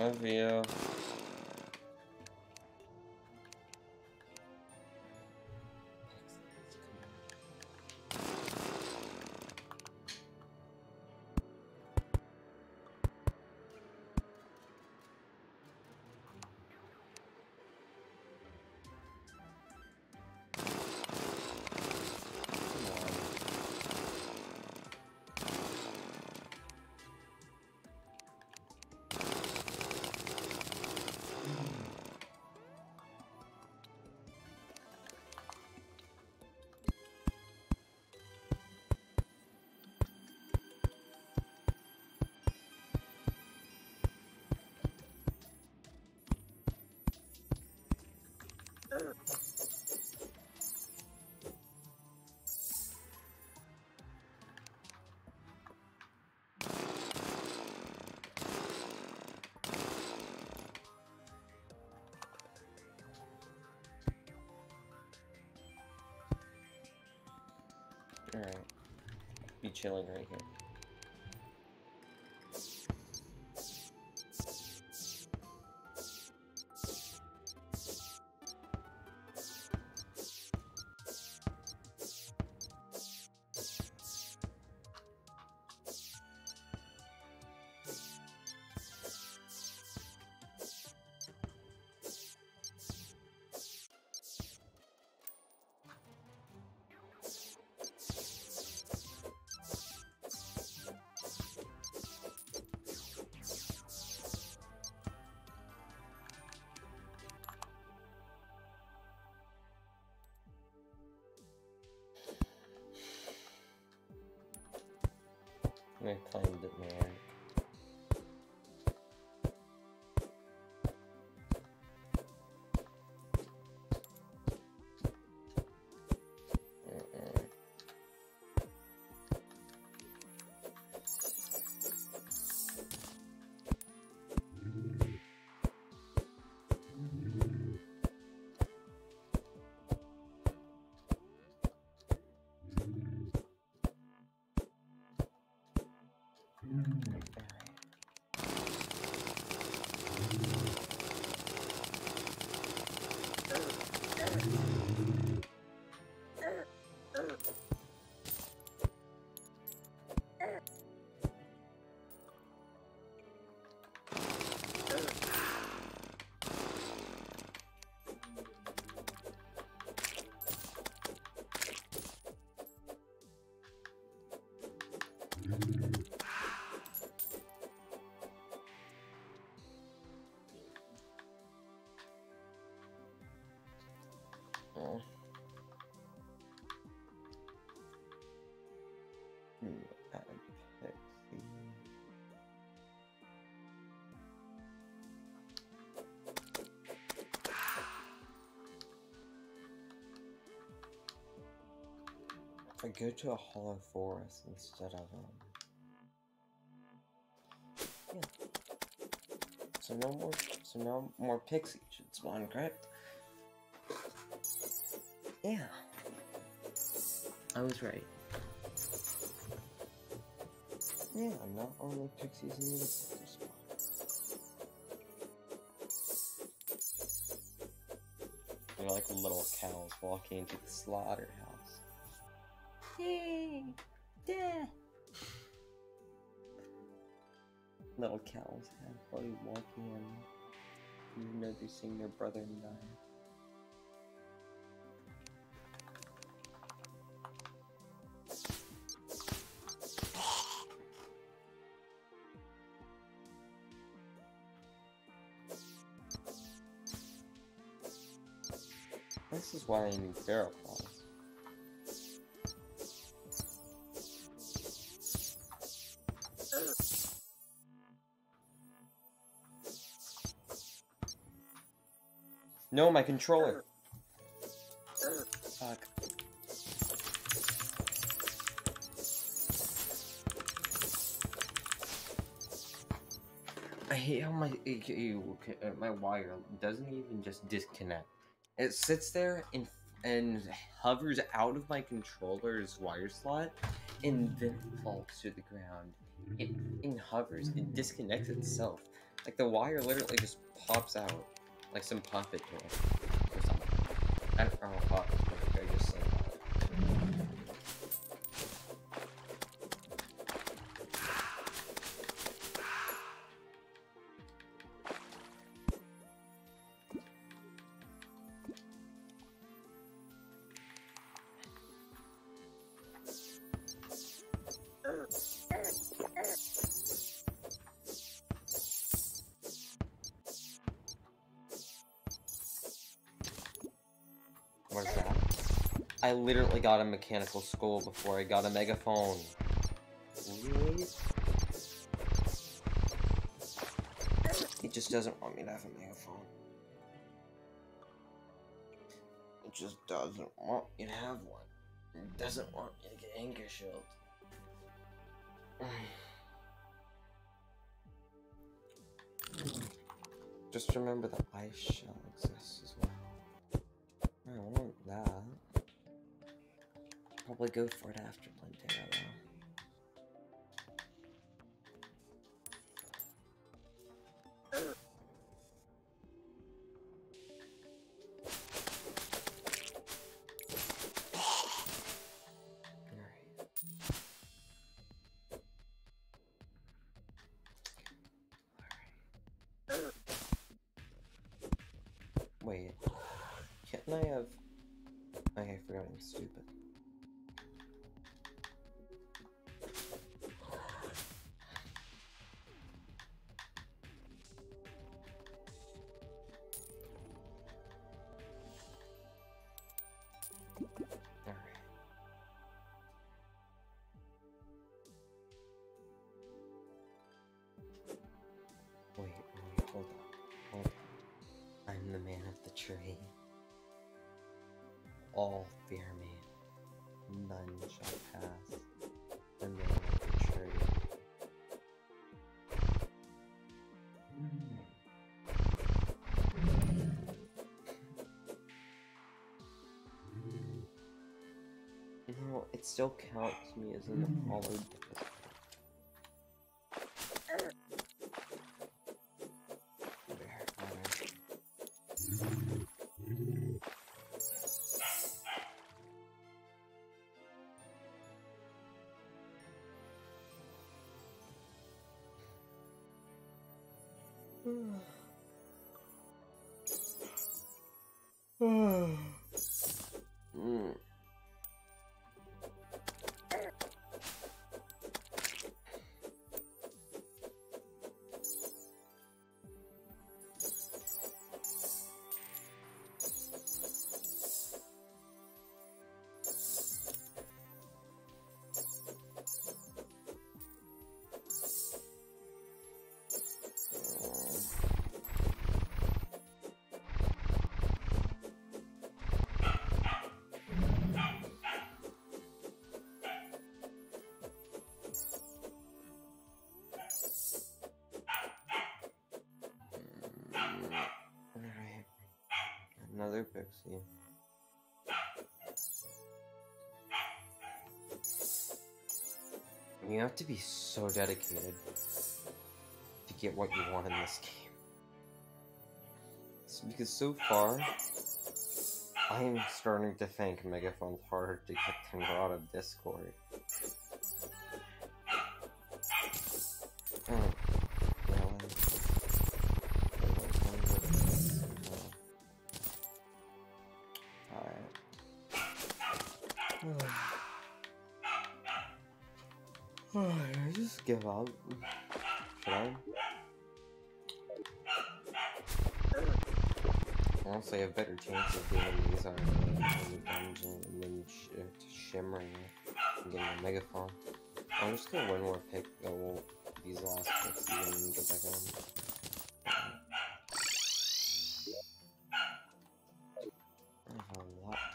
móvel Alright. Be chilling right here. Alright. I go to a hollow forest instead of um yeah. So no more so no more pixies should spawn, correct? Yeah. I was right. Yeah, not only pixies in the spawn. They're like little cows walking into the slaughterhouse. Yay! Yeah! Little cows had probably walking and noticing their brother die. This is why I need therapy. No, my controller. Fuck. I hate how my uh, my wire doesn't even just disconnect. It sits there and and hovers out of my controller's wire slot, and then falls to the ground. It, it hovers. It disconnects itself. Like the wire literally just pops out, like some puppet toy or something. I don't know literally got a mechanical skull before I got a megaphone. Really? It just doesn't want me to have a megaphone. It just doesn't want me to have one. It doesn't want me to get Ankh Shield. [sighs] Just remember that ice shell exists as well. Probably go for it after Plantera though. Wait. Can't I have... Okay, I forgot I'm stupid. All fear me. None shall pass. The man of the tree. No, it still counts me as an hollowed Another pixie. You have to be so dedicated to get what you want in this game. It's because so far, I am starting to think Megaphone's harder to get than Rod of Discord. Chance of armors in the dungeon and then uh, shimmering and getting a megaphone. I'm just gonna one more pick. Oh, well, these last picks and then go back on.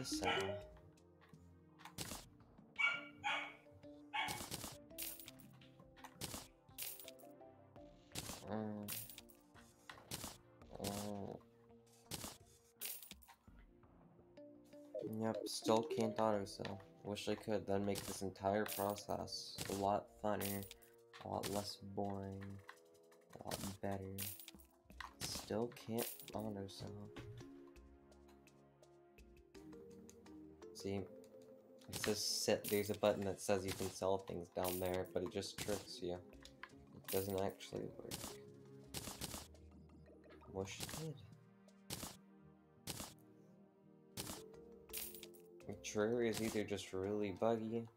Sell. Um, Yep, still can't auto sell. Wish I could, then make this entire process a lot funner, a lot less boring, a lot better. Still can't auto sell. See, it says sit. There's a button that says you can sell things down there, but it just tricks you. It doesn't actually work. Wish it did. Terraria is either just really buggy,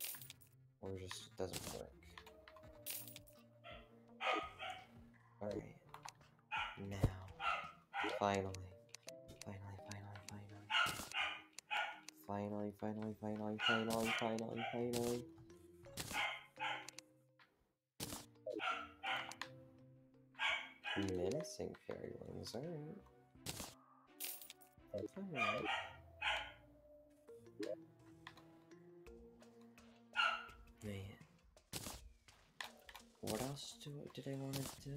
or just doesn't work. Alright. Now. Finally. Finally, finally, finally. Finally, finally, finally, finally, finally, finally. Menacing fairy wings, alright. That's alright. What else do did I want to do?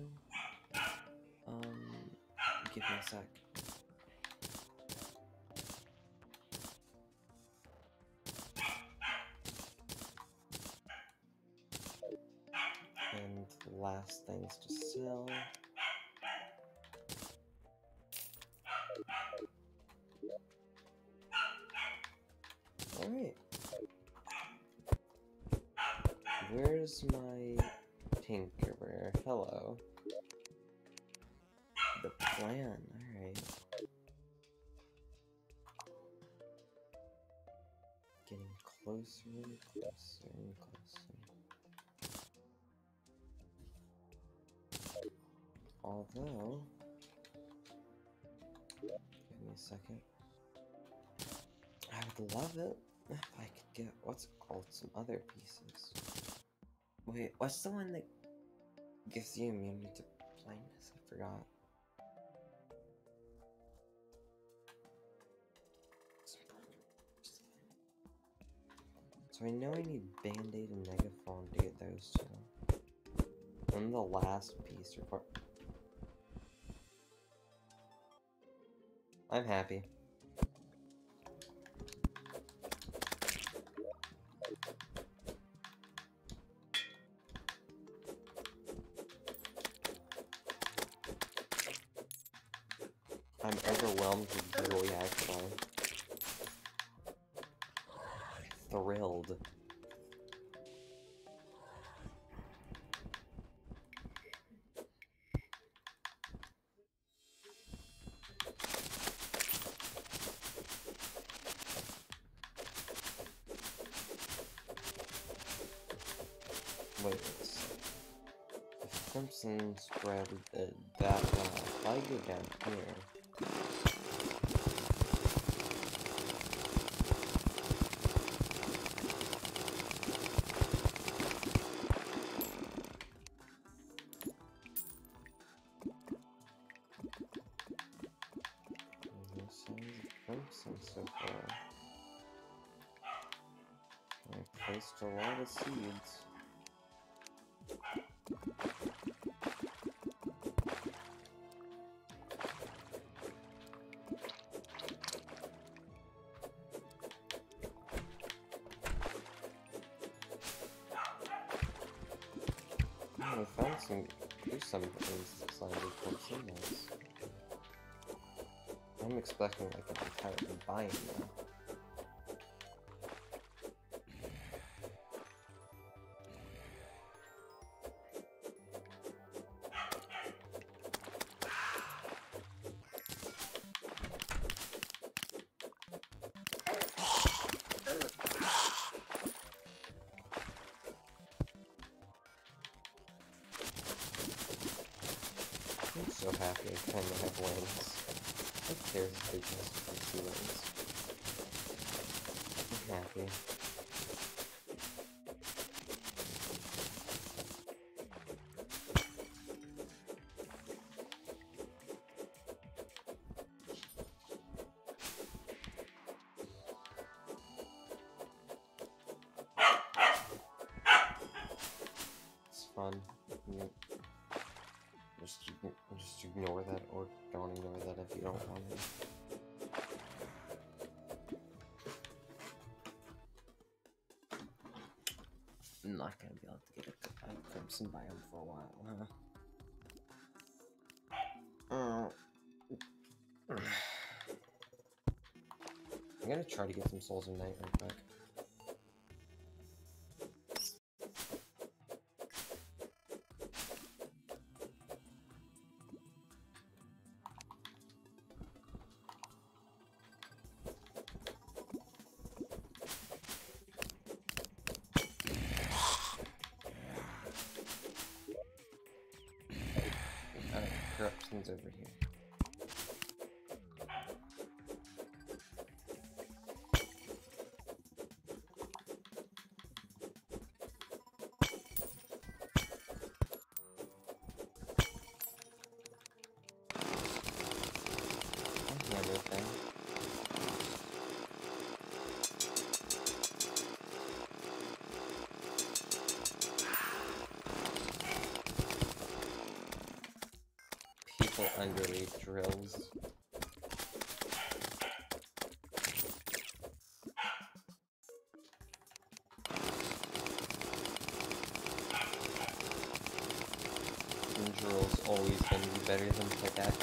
Um, give me a sec. And last things to sell. Plan, alright. Getting closer and closer and closer. Although, give me a second. I would love it if I could get what's it called some other pieces. Wait, what's the one that gives you immunity to blindness? I forgot. So I know I need Band-Aid and Megaphone to get those two. And the last piece report. I'm happy. Crimson spread uh, that I go down here. So far. I placed a lot of seeds. Expecting like an entire biome now. I'm not gonna be able to get a, a crimson biome for a while, huh? Uh, [sighs] I'm gonna try to get some souls of night real quick. Underrate drills. Drills always gonna be better than pickaxe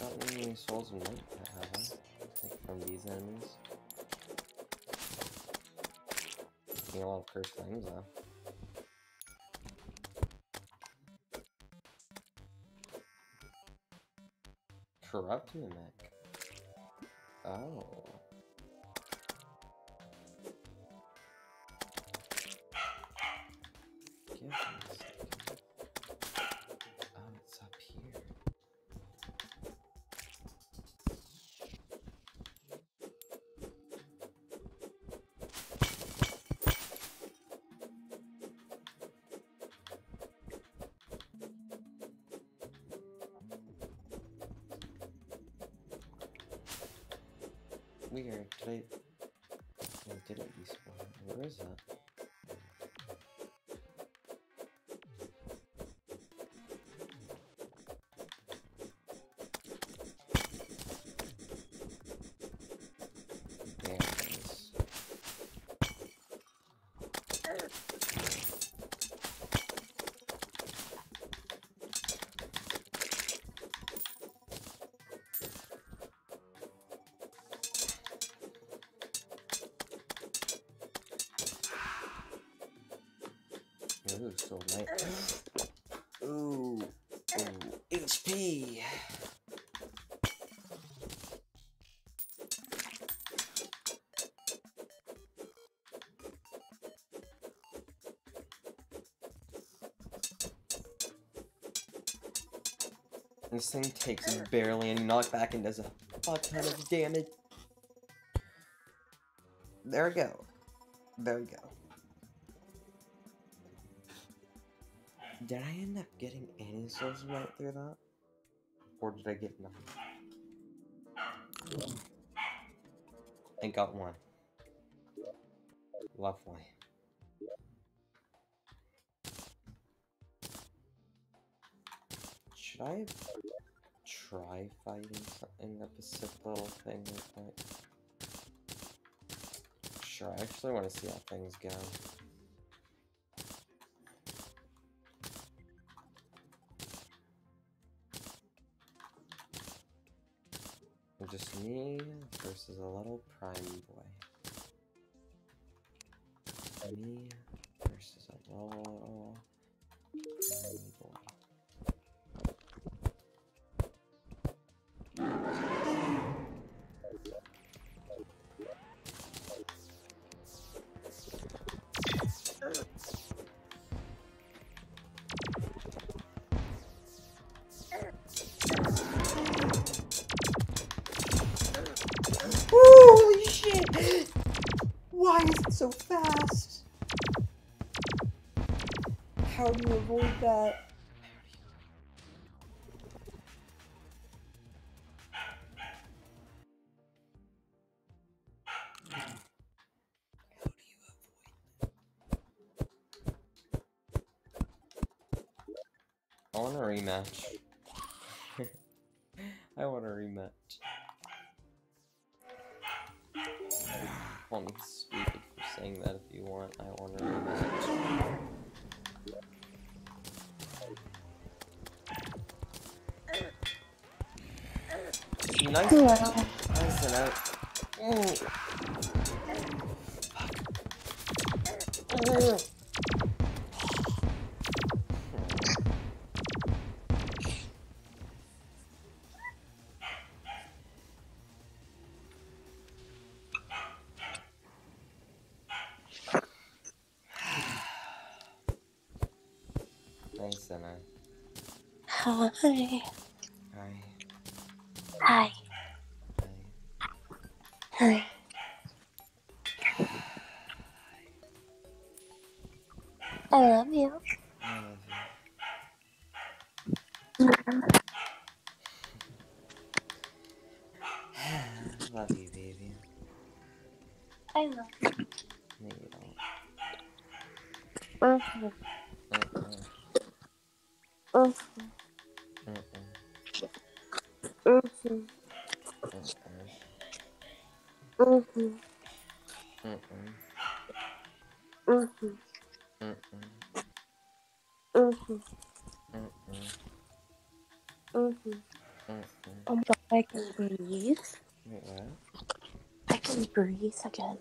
I haven't gotten any souls night yet, have? Like from these enemies. Getting a lot of cursed flames though. Corrupt mimic. Oh. Ooh, so. Ooh, ooh, HP. This thing takes barely any knockback and does a fuck ton of damage. There we go. There we go. Did I end up getting any souls right through that? Or did I get nothing? I got one. Lovely. Should I try fighting something up a sick little thing like that? Sure, I actually want to see how things go. How do you avoid that? I want a rematch. [laughs] I want a rematch. Call me stupid for saying that if you want. I want a rematch. Nice, Hello. nice and out. Mm. Nice and. Hi. Mm-mm. Mm-mm. Mm-mm. Mm-mm. Mm-mm. Mm-mm. Mm-mm. I'm breathe. I can breathe again.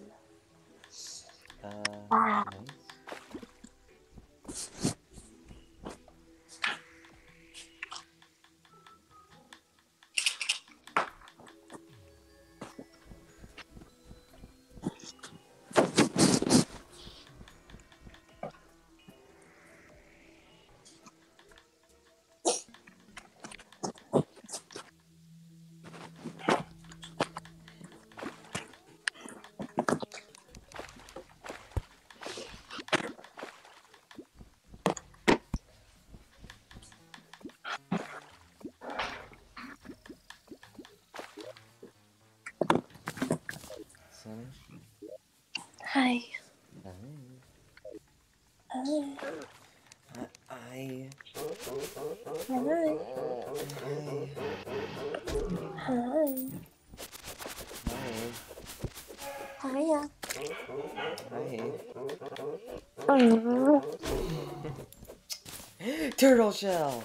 Hi. Hi. Hi. Hi. Hi. Hi. Hi. Hiya. Hi. Turtle shell.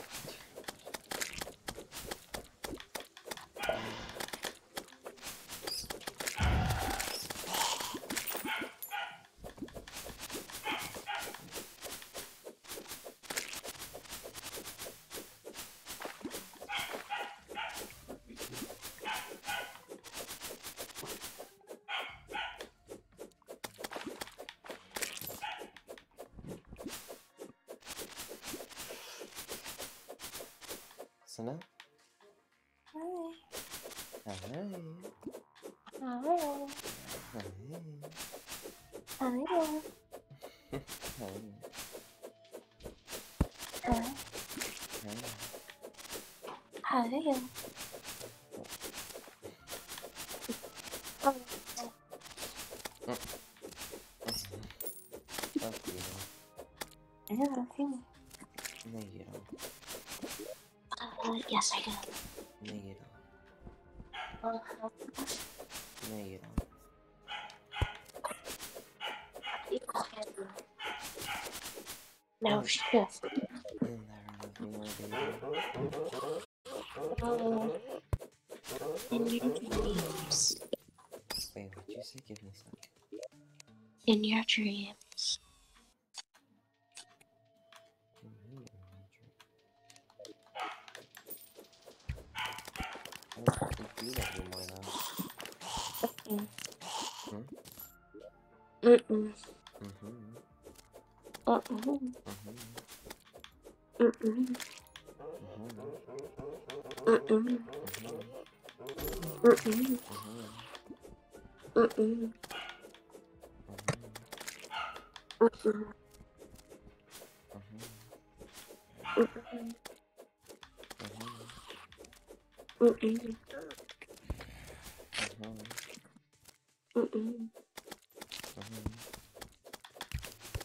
In your dreams. Mm. Hmm? Mm-mm. Mm-hmm. Mm-mm. Mm-hmm. Mm-mm. Mm-hmm. Mm-mm. Mm-hmm. Mm-mm. Mm-hmm. Mm-mm. Mm-hmm. Mm-mm.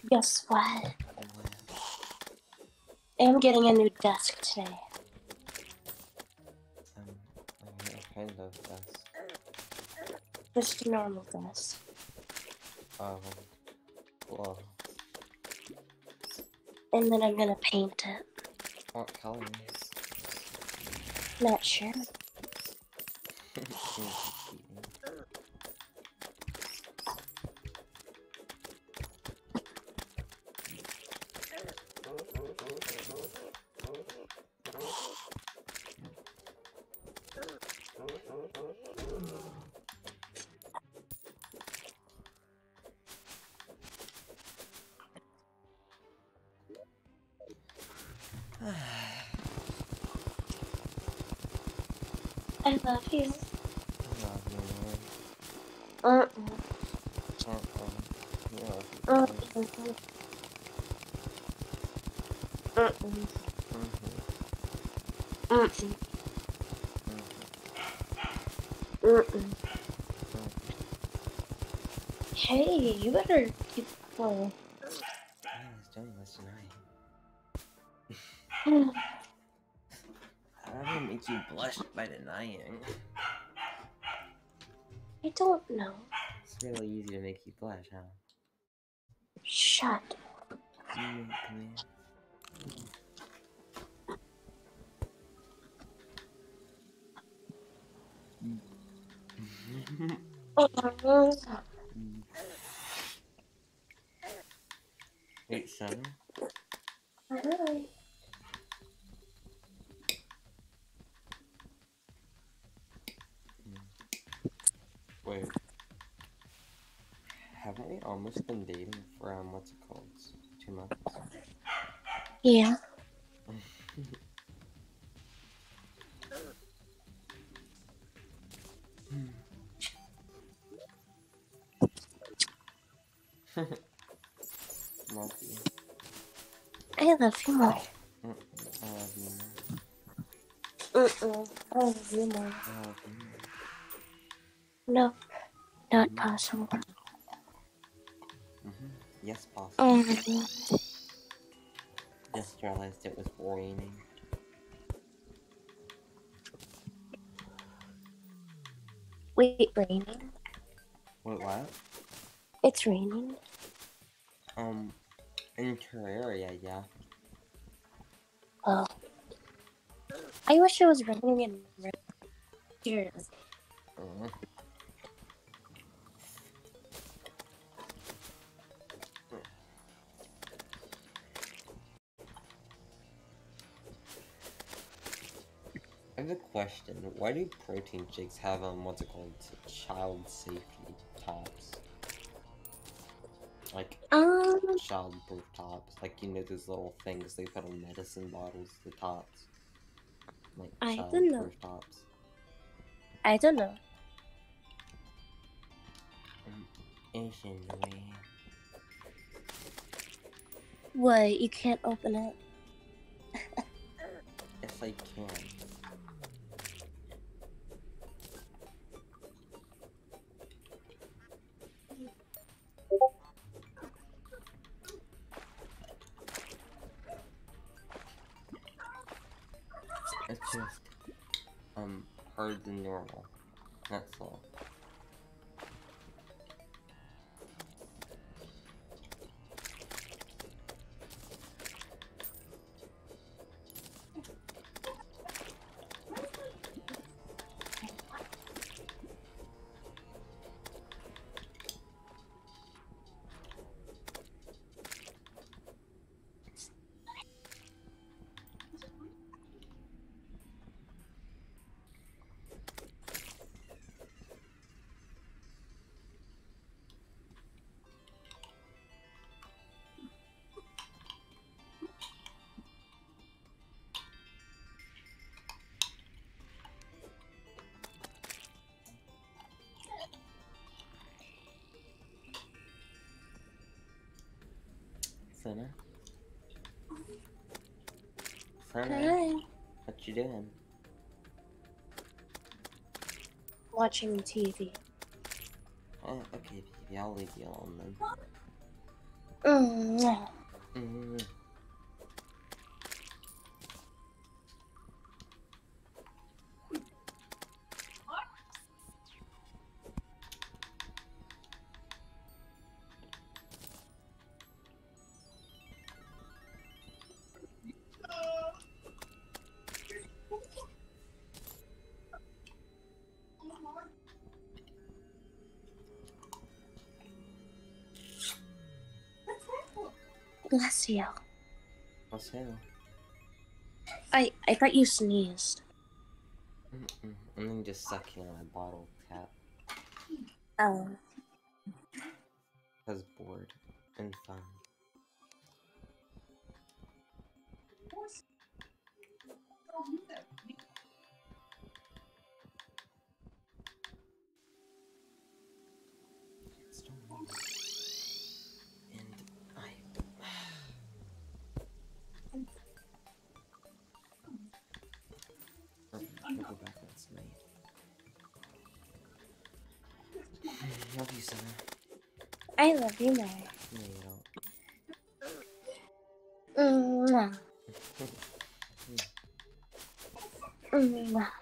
Guess what? Mm-hmm. I'm getting a new desk today. Kind of, yes. Just a normal desk. Um, And then I'm gonna paint it. what colors? Not sure. [laughs] I love you. Uh-uh. Uh-uh. Uh-uh. Uh-uh. Uh-uh. Hey, you better keep going. By denying? I don't know. It's really easy to make you blush, huh? Shut. Mm, come here. Wait, seven? Alright. Wait. Haven't we almost been dating for, um, what's it called? Two months? Yeah. I love you more. Mm, I love you more. Mm-mm. I love you more. I love you more. No. Not possible. Mm-hmm. Yes, possible. Mm-hmm. Just realized it was raining. Wait, raining? Wait, what? It's raining? Um, in Terraria, yeah. Oh. I wish it was raining in Protein shakes have um what's it called? Child safety tops? Like Um, child-proof tops. Like you know those little things they put on medicine bottles, the tops. Like I don't know. tops. I don't know. It's in the way. What? You can't open it? Yes, I can. Normal. Senna, Hi. what you doing? Watching TV. Oh, okay, baby, I'll leave you alone then. Mm. Mm. Bless you. What's who? I I thought you sneezed. Mm-mm. I'm then just sucking on my bottle cap. Oh. I love you more. No, you don't. Mwah. Mwah. Mm.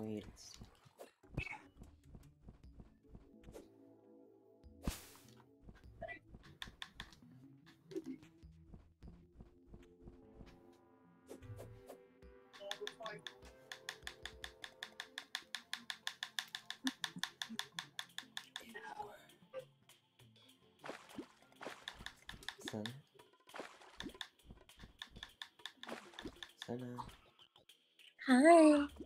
Second. Sana. Hi.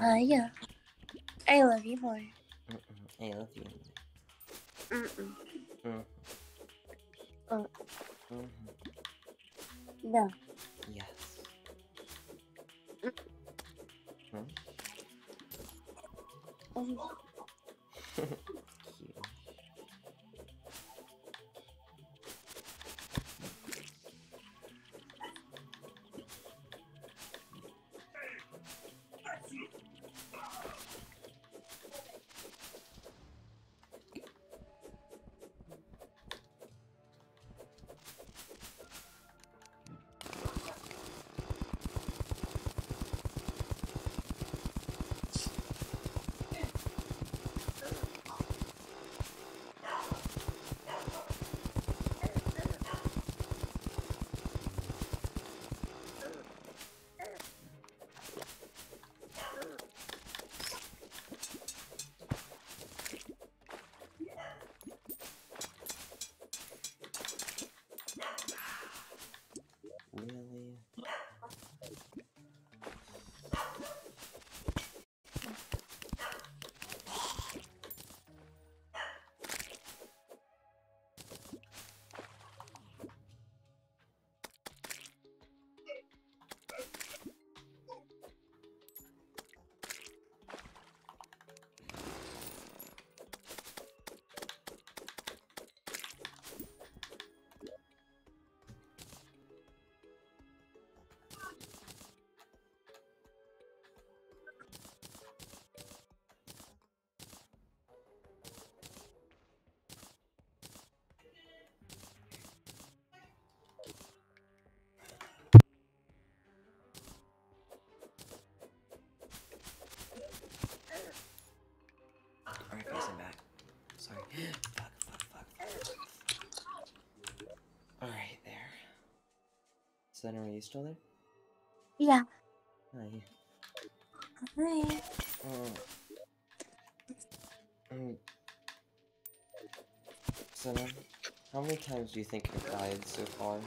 Hi. Hiya. I love you more. Mm-mm. I love you. Mm-mm. Mm. Mhm. No. Alright, there. Center, are you still there? Yeah. Hi. Hi. Uh, um, Senna, how many times do you think you've died so far?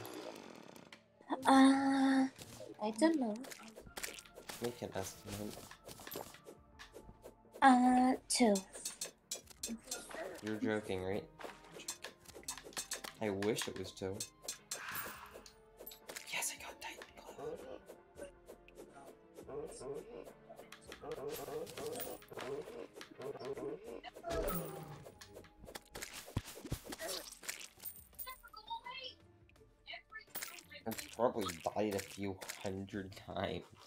Uh, I don't know. Make an estimate. Uh, two. You're joking, right? I wish it was two. Yes, I got Titan. I've probably died a few hundred times.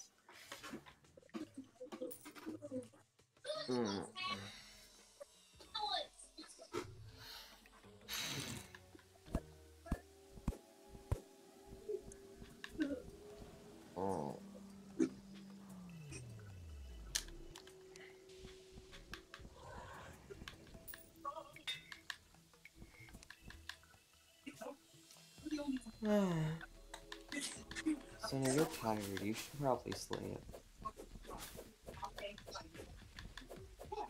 Tired. You should probably sleep.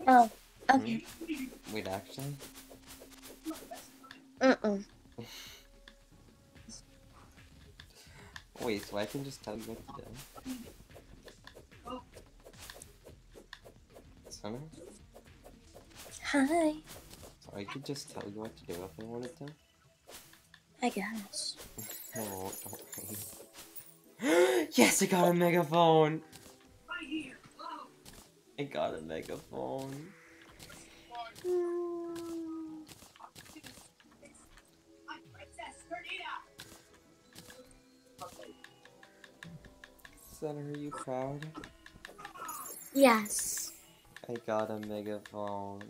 Oh, okay. Hmm? Wait, actually, uh-uh. Mm-mm. wait. So I can just tell you what to do. Summer? Hi. So I could just tell you what to do if I wanted to. I guess. [laughs] No. Yes, I got a megaphone. I got a megaphone. Center, are you proud? Yes. I got a megaphone.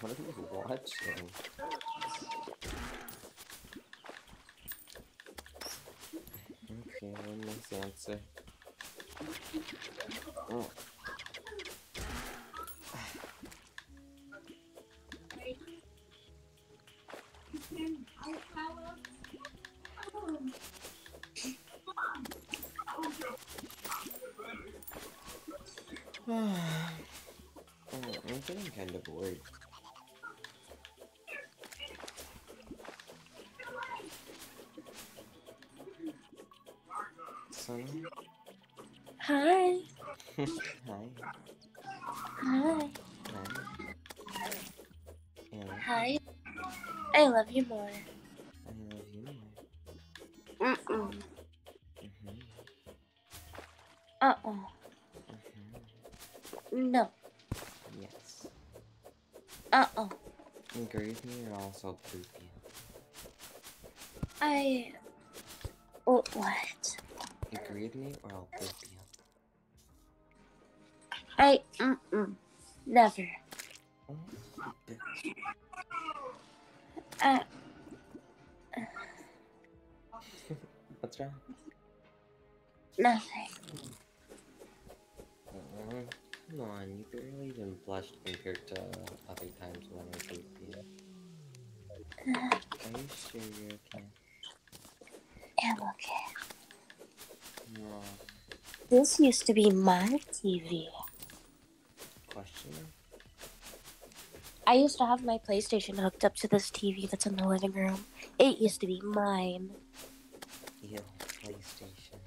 What are you watching? Okay, one nice answer. Oh. Hi. Hi. Hi. Hi. I love you more. I love you more. Mm-mm. Mm-hmm. Uh-uh. Mm-hmm. No. Yes. Uh-uh. Agree with me or also poop you? I... Oh, what? Agree with me or I'll poop Never. Uh, [laughs] What's wrong? nothing. Uh, come on, you barely even blushed compared to other times when I pooped you. Are you sure you're okay? I'm okay. No. This used to be my TV. Question? I used to have my PlayStation hooked up to this TV that's in the living room. It used to be mine. Ew, PlayStation.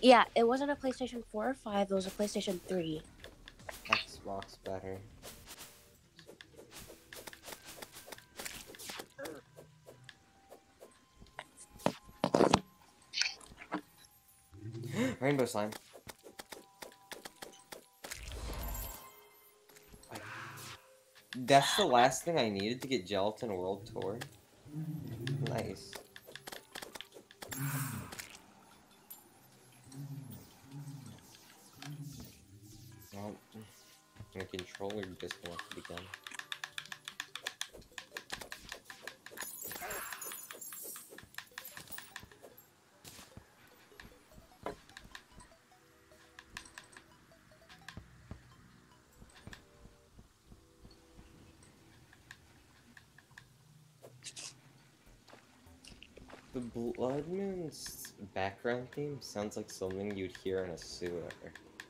Yeah, it wasn't a PlayStation 4 or 5, it was a PlayStation 3. Xbox better. Rainbow slime. That's the last thing I needed to get Gelatin World Tour. Nice. Well, my controller disconnected again. The background theme sounds like something you'd hear in a sewer.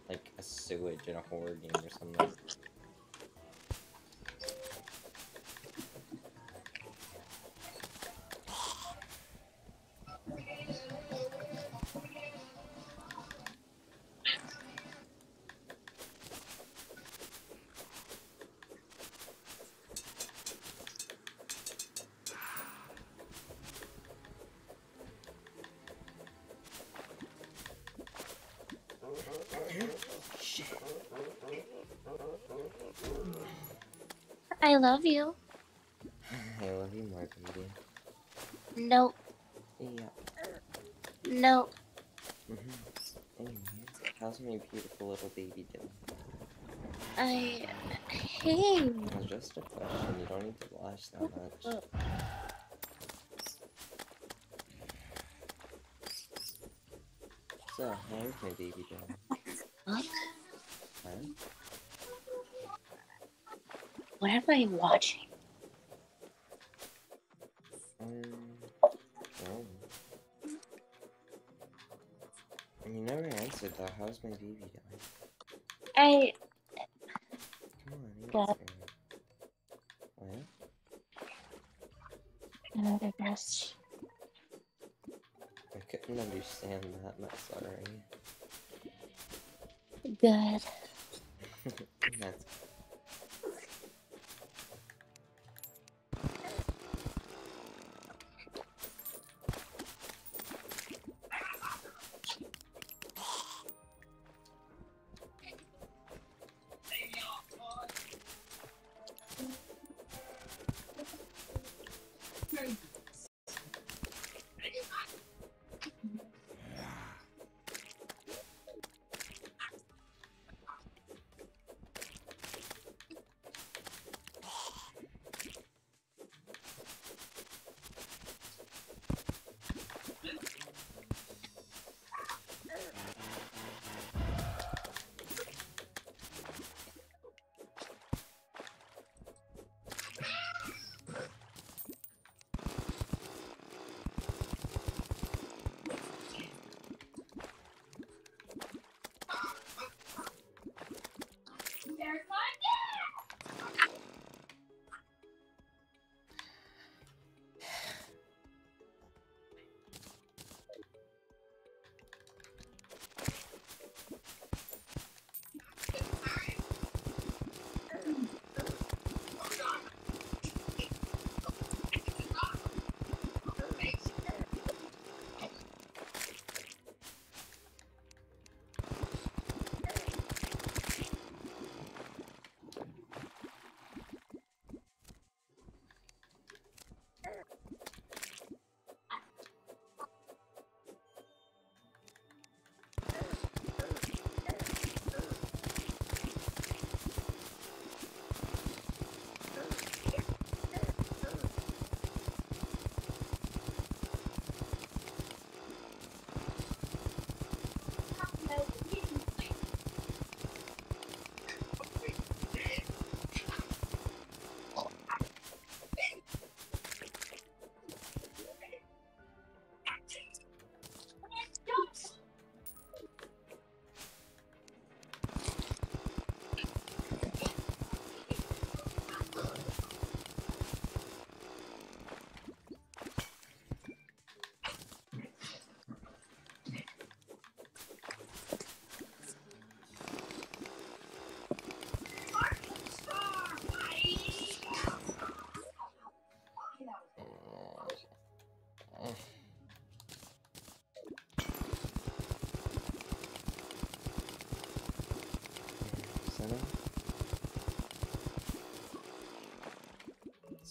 Like a sewage in a horror game or something. Love you. I love you more, baby. Nope. Yeah. Nope. Mm-hmm. Anyway, how's my beautiful little baby doing? I. Hey. It was just a question. You don't need to blush that much. So, how's my baby doing? What? Huh? What am I watching? Um. You never answered that. How's my baby doing? I. Come on, answer. What? Another guess. I couldn't understand that. I'm sorry. Good. [laughs] That's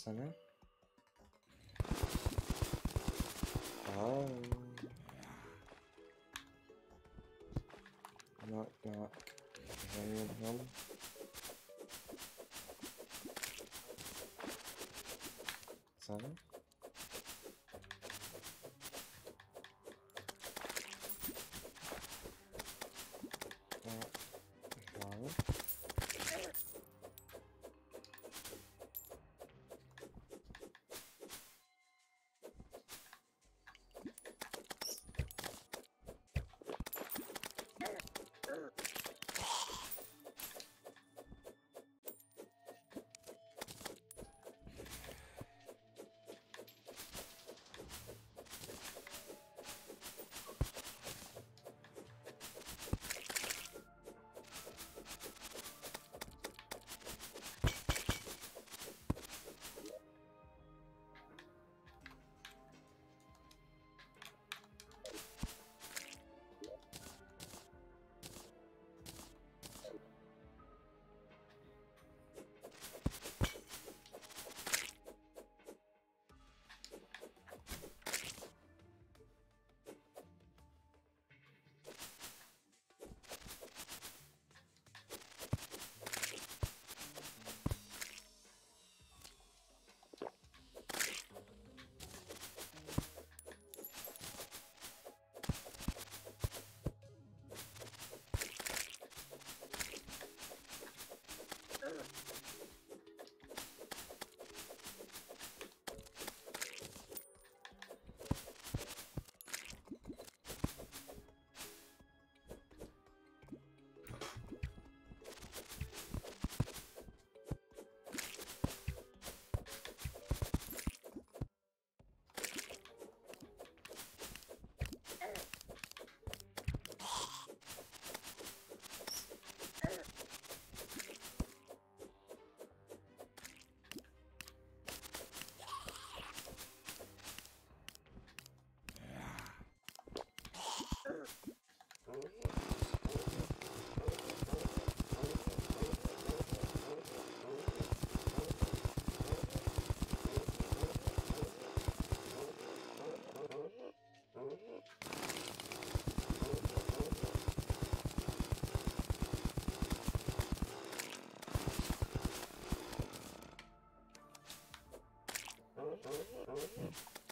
Center. Oh. Knock. Is anyone home? Center.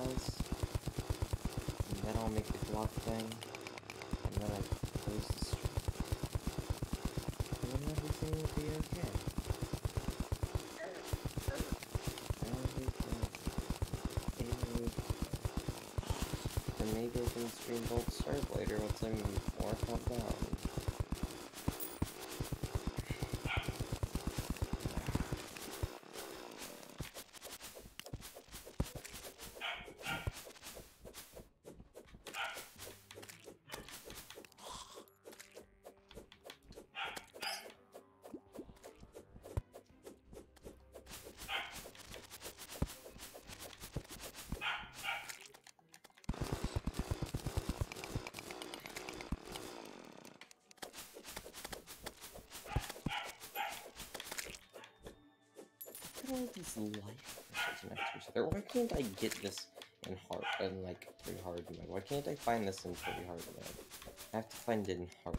feral. And then I'll make the block thing. And then I close the street. And then everything will be okay. Everything. And maybe I can stream Bolt Serve later once I'm more calmed down. All these life fishes next to each other. Why can't I get this in hard and like pretty hard mode? Why can't I find this in pretty hard mode? I have to find it in hard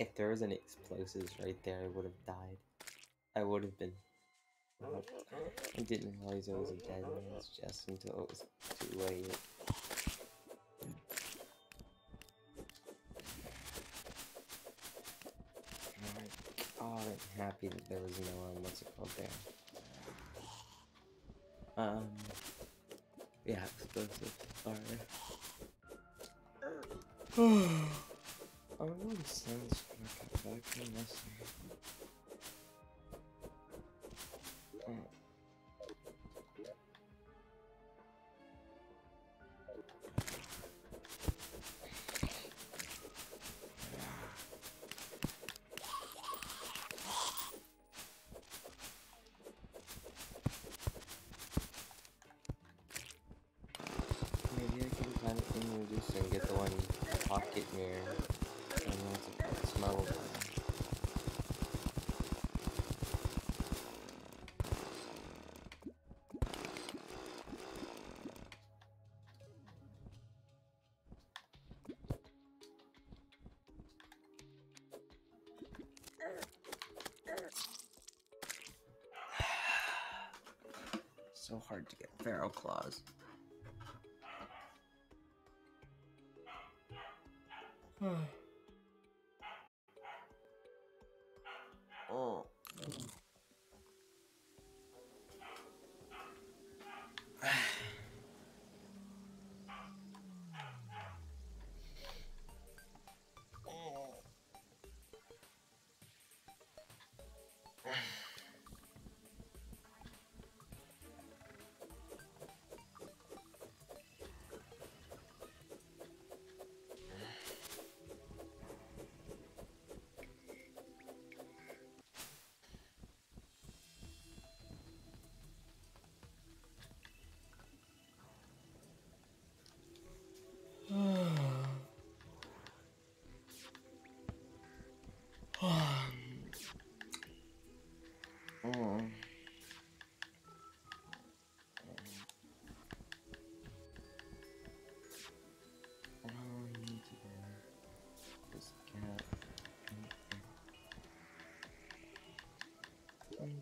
If there was any explosives right there, I would have died. I would have been. I didn't realize it was a dead man's chest until it was too late. Alright. Oh, I'm happy that there was no um, what's it called there. Um, yeah, explosive fire. [sighs] [sighs] [sighs] I wonder what the sun's gonna come back from this. Feral claws.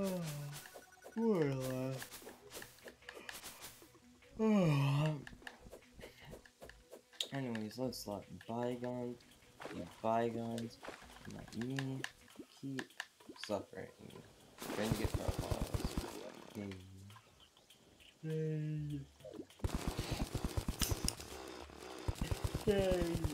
Oh, less. Oh. Anyways, let's let bygones be bygones. Let me keep suffering. Then get profiles. Yay. Yay.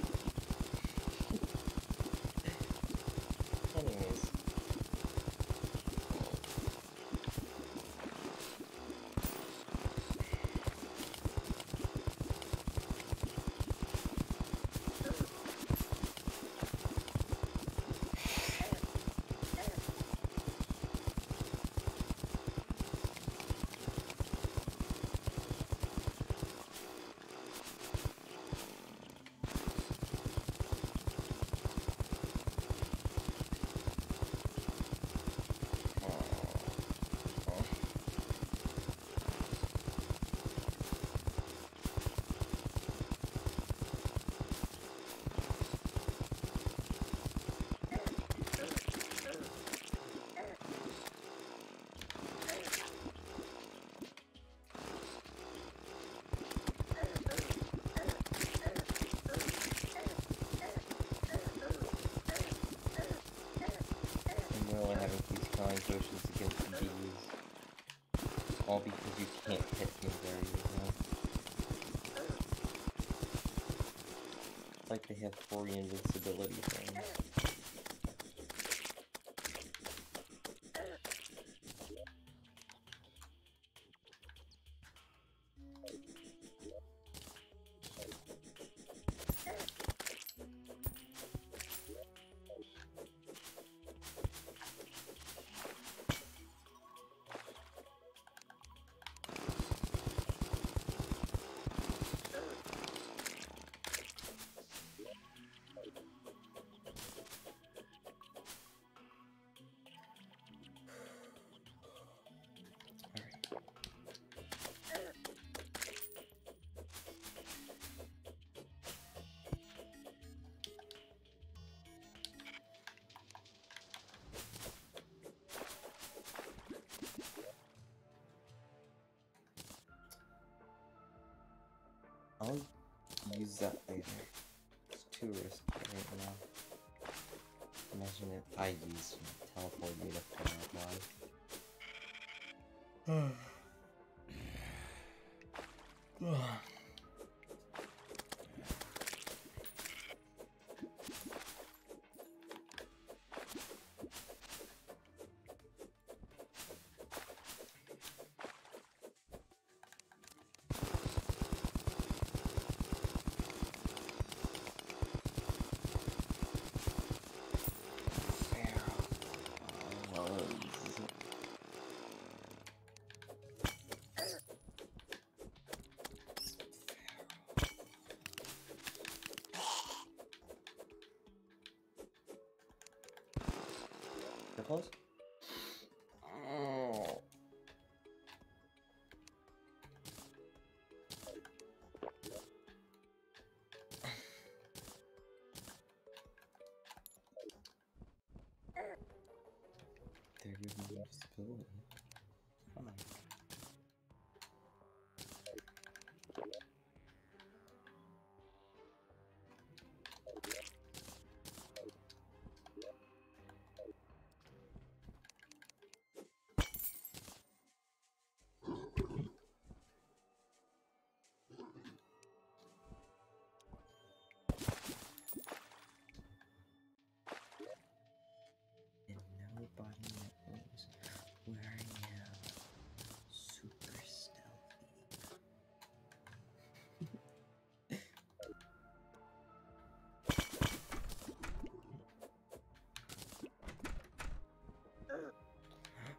You can't hit me well. Like they have free invincibility things. I'll use that later. It's too risky right now. Imagine if I use teleport to Firefly. You're my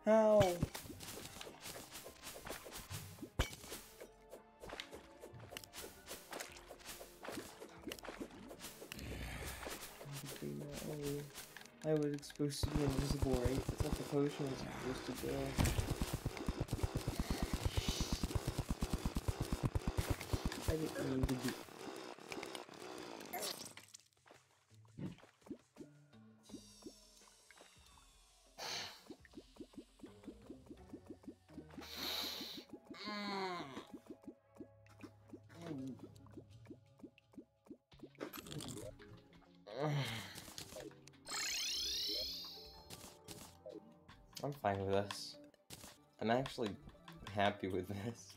Ow! I was supposed to be invisible, right? That's what the potion was supposed to do. I didn't mean to do. I'm actually happy with this.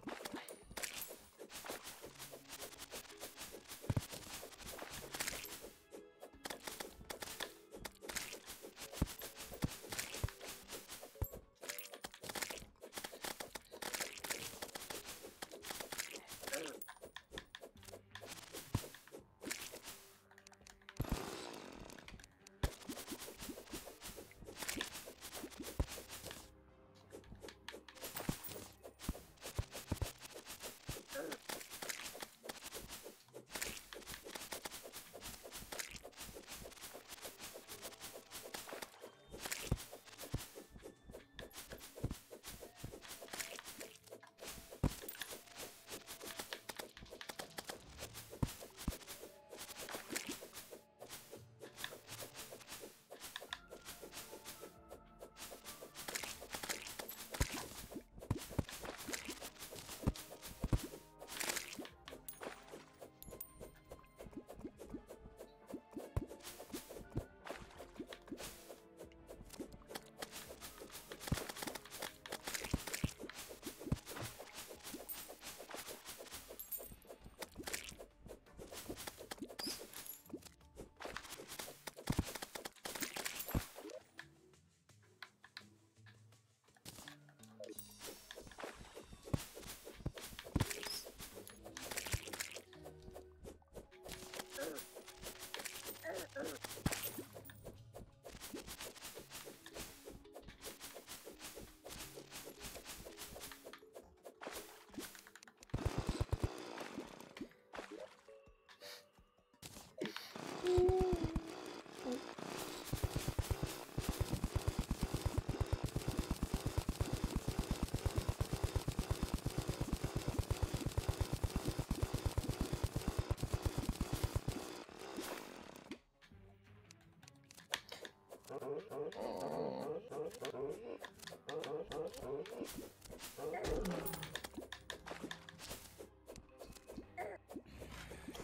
Ooh.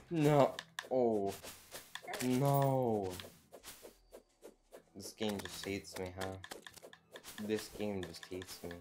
No. Oh. No. This game just hates me, huh? This game just hates me.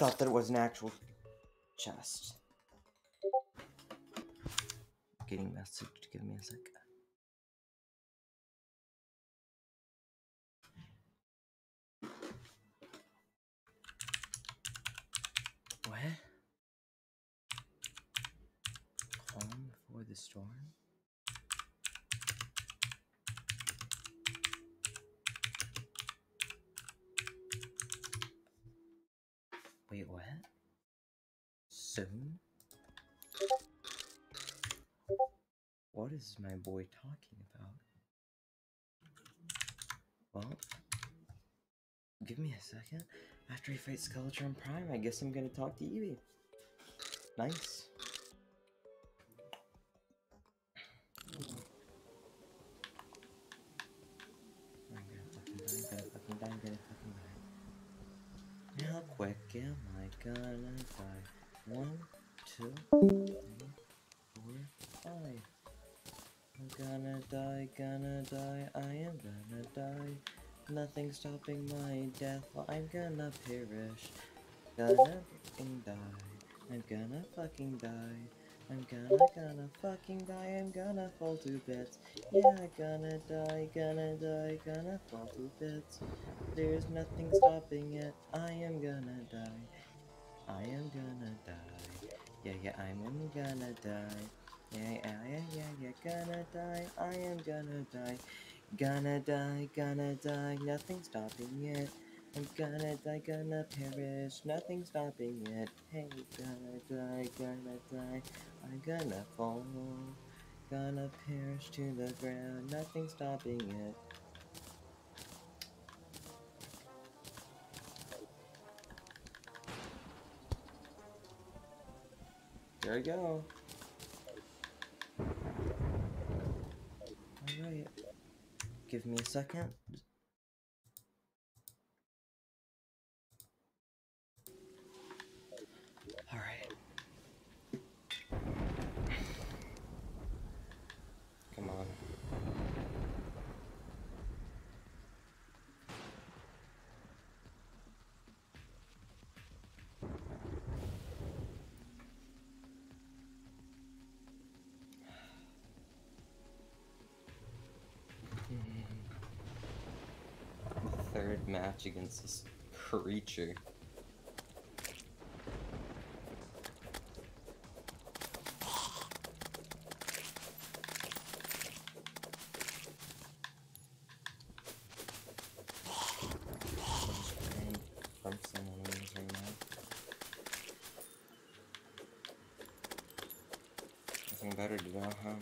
Thought that it was an actual my boy talking about? Well, give me a second. After he fights Skeletron Prime, I guess I'm gonna talk to Eevee. Nice. Stopping my death, well, I'm gonna perish. Gonna fucking die. I'm gonna fucking die. I'm gonna, gonna fucking die, I'm gonna fall to bits. Yeah, gonna die, gonna die, gonna fall to bits. There's nothing stopping it, I am gonna die. I am gonna die. Yeah, yeah, I'm gonna die. Yeah, yeah, yeah, yeah, yeah, gonna die, I am gonna die. Gonna die, gonna die, nothing stopping it. I'm gonna die, gonna perish, nothing stopping it. Hey, gonna die, gonna die, I'm gonna fall. Gonna perish to the ground, nothing stopping it. There we go. Alright. Give me a second. Alright. Come on. Third match against this creature. Nothing better to do, huh?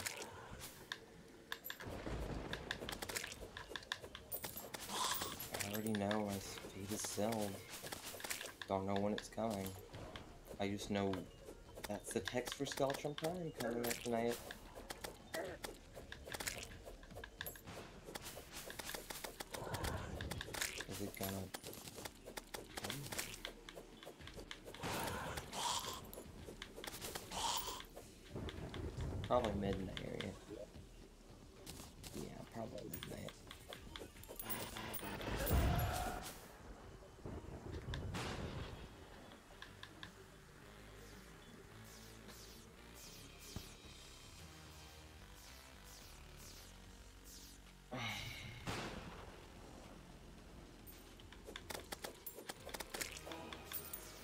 I already know my fate is sealed. Don't know when it's coming. I just know that's the text for Skeletron Prime coming up tonight.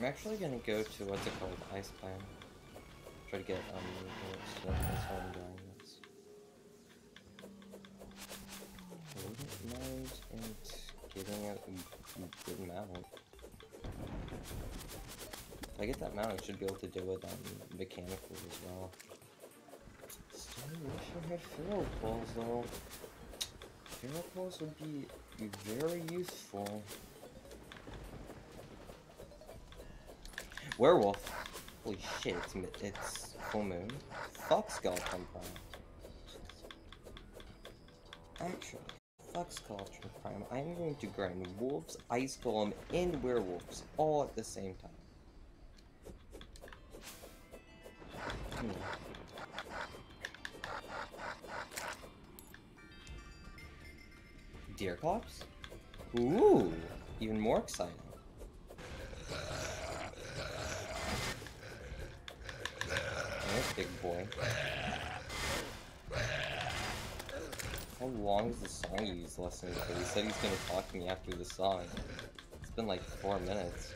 I'm actually gonna go to what's it called, Ice Plan. Try to get um so that's what I'm doing. Loading knives and getting a g- mm, mm, good mount. If I get that mount, I should be able to do it um, on mechanical as well. Still wish I had feral though. Feral balls would be very useful. Werewolf. Holy shit, it's, it's full moon. Fuck Skeletron Prime. Actually, fuck Skeletron Prime. I'm going to grind wolves, ice golem, and werewolves all at the same time. Hmm. Deerclops? Ooh, even more exciting. That's big boy. How long is the song he's listening to? He said he's gonna talk to me after the song. It's been like four minutes.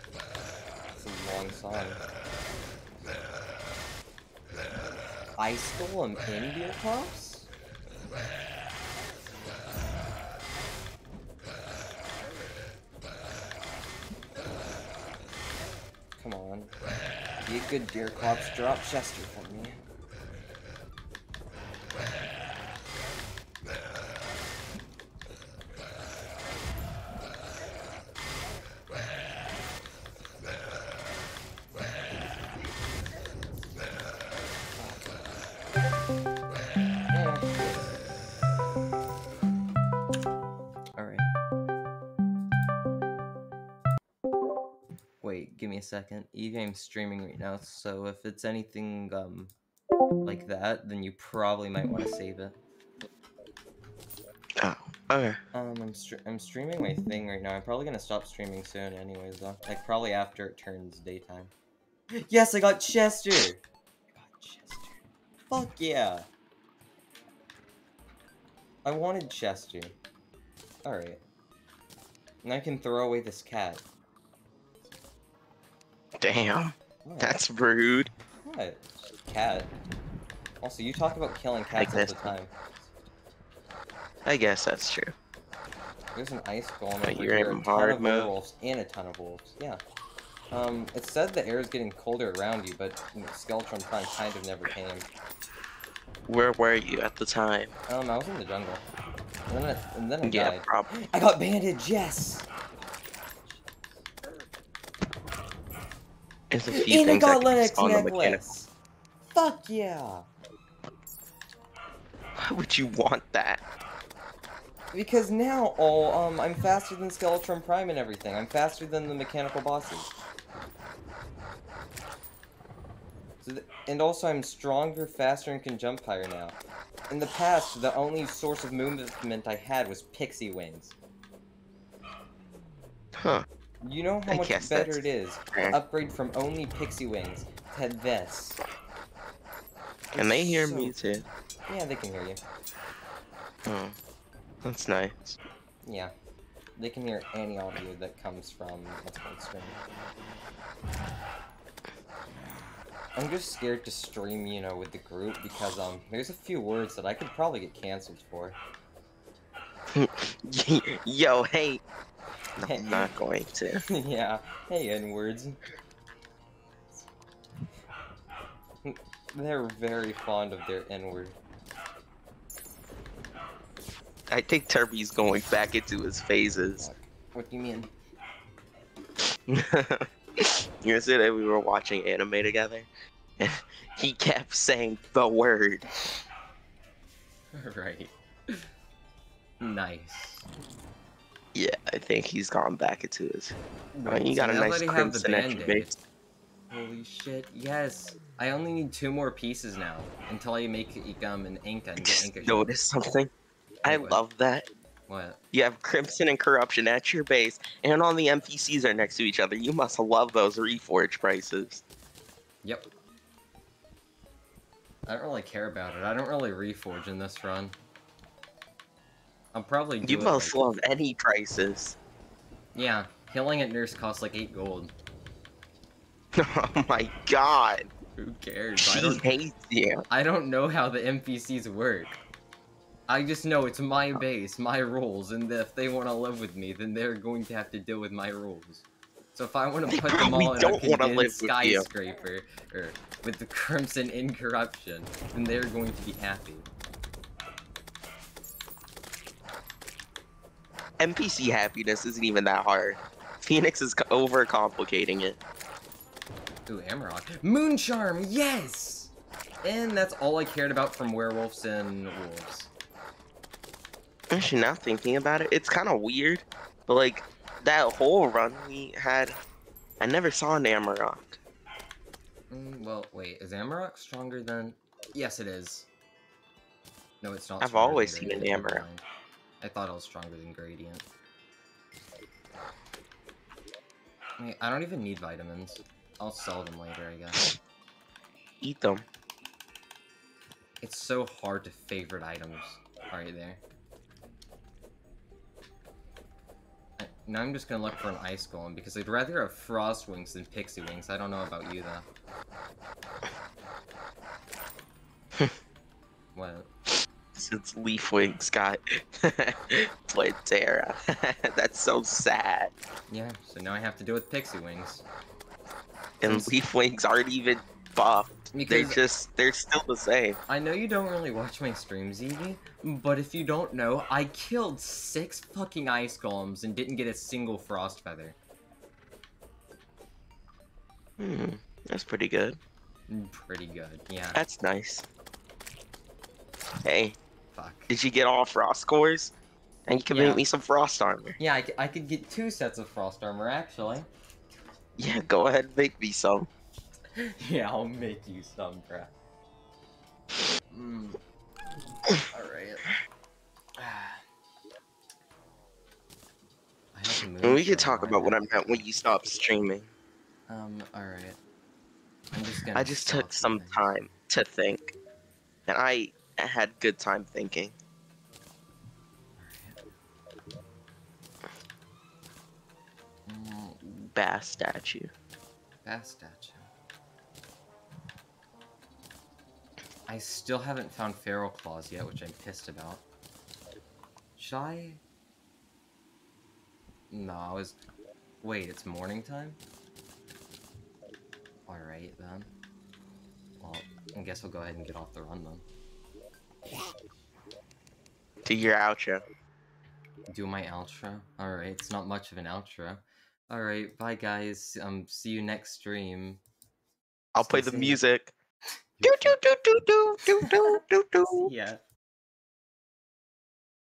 It's a long song. I stole him in Deer Cops? Come on. Be a good Deerclops, drop Chester for me. Second. E-game's streaming right now, so if it's anything um like that, then you probably might want to save it. Oh, okay. Um, I'm stre- I'm streaming my thing right now. I'm probably gonna stop streaming soon, anyways. Though, like probably after it turns daytime. [gasps] Yes, I got Chester. I got Chester. Fuck yeah. I wanted Chester. Alright. And I can throw away this cat. Damn, What? that's rude. What? It's just a cat. Also, you talk about killing cats all the time. I guess that's true. There's an ice golem But over you're here, in a ton hard of mode. werewolves, and a ton of wolves. Yeah. Um, it said the air is getting colder around you, but you know, Skeletron Prime kind of never came. Where were you at the time? Um, I was in the jungle. And then I, and then I Yeah, died. probably. [gasps] I got bandaged, yes! There's a few things I can spawn the mechanic. necklace! Fuck yeah! Why would you want that? Because now, oh, um, I'm faster than Skeletron Prime and everything. I'm faster than the mechanical bosses. So th and also, I'm stronger, faster, and can jump higher now. In the past, the only source of movement I had was pixie wings. Huh. You know how I much better that's it is to upgrade from only pixie wings to this. Can they hear So- me too? Yeah, they can hear you. Oh, that's nice. Yeah. They can hear any audio that comes from Let's Play stream. I'm just scared to stream, you know, with the group because um there's a few words that I could probably get cancelled for. [laughs] Yo, hey. No, I'm not going to. [laughs] yeah. Hey N words. They're very fond of their N word. I think Turby's going back into his phases. What do you mean? [laughs] You said that we were watching anime together, and [laughs] he kept saying the word. right. Nice. Yeah, I think he's gone back into his. Oh, you So got a nice that I have the crimson at your base. Holy shit, yes! I only need two more pieces now, until I make Ikam and Inca and get Inca. notice something. I What? love that. What? You have Crimson and Corruption at your base, and all the NPCs are next to each other. You must love those reforge prices. Yep. I don't really care about it. I don't really reforge in this run. I'll probably You must like- love any prices. Yeah, healing at nurse costs like 8 gold. [laughs] oh my god. Who cares? I She don't, hates you. I don't know how the NPCs work. I just know it's my base, my rules, and if they want to live with me, then they're going to have to deal with my rules. So if I want to [laughs] put them all in a condensed live with skyscraper, or with the Crimson Incorruption, then they're going to be happy. NPC happiness isn't even that hard. Phoenix is co- overcomplicating it. Ooh, Amarok. Mooncharm, yes! And that's all I cared about from werewolves and wolves. Actually, now thinking about it, it's kind of weird, but like that whole run we had, I never saw an Amarok. Mm, well, wait, is Amarok stronger than... Yes, it is. No, it's not I've always seen an Amarok. I thought I was stronger than Gradient. Wait, I don't even need vitamins. I'll sell them later, I guess. Eat them. It's so hard to favorite items right there. I- Now I'm just gonna look for an ice golem because I'd rather have frost wings than pixie wings. I don't know about you though. [laughs] what? Since Leaf Wings got [laughs] Plantera. [laughs] That's so sad. Yeah, so now I have to do with pixie wings. And Since- Leaf Wings aren't even buffed. They're just, they're still the same. I know you don't really watch my streams, Evie, but if you don't know, I killed six fucking ice golems and didn't get a single frost feather. Hmm, that's pretty good. Mm, Pretty good, yeah. That's nice. Hey, Fuck. did you get all frost cores? And you can Yeah. make me some frost armor. Yeah, I could get two sets of frost armor, actually. Yeah, go ahead and make me some. [laughs] yeah, I'll make you some, bruh. Mm. Alright. [sighs] I we can talk about what I meant when you stopped streaming. Um, alright. I'm just gonna I just took some time to think. and I had good time thinking. Bass statue. Bass statue. I still haven't found feral claws yet, which I'm pissed about. Should I? No, I was. Wait, it's morning time. All right then. Well, I guess I'll go ahead and get off the run then. To your outro. Do my outro. All right, it's not much of an outro. All right, bye guys. Um, see you next stream. I'll Stay play the music. [laughs] Do do do do do do do do do. Yeah.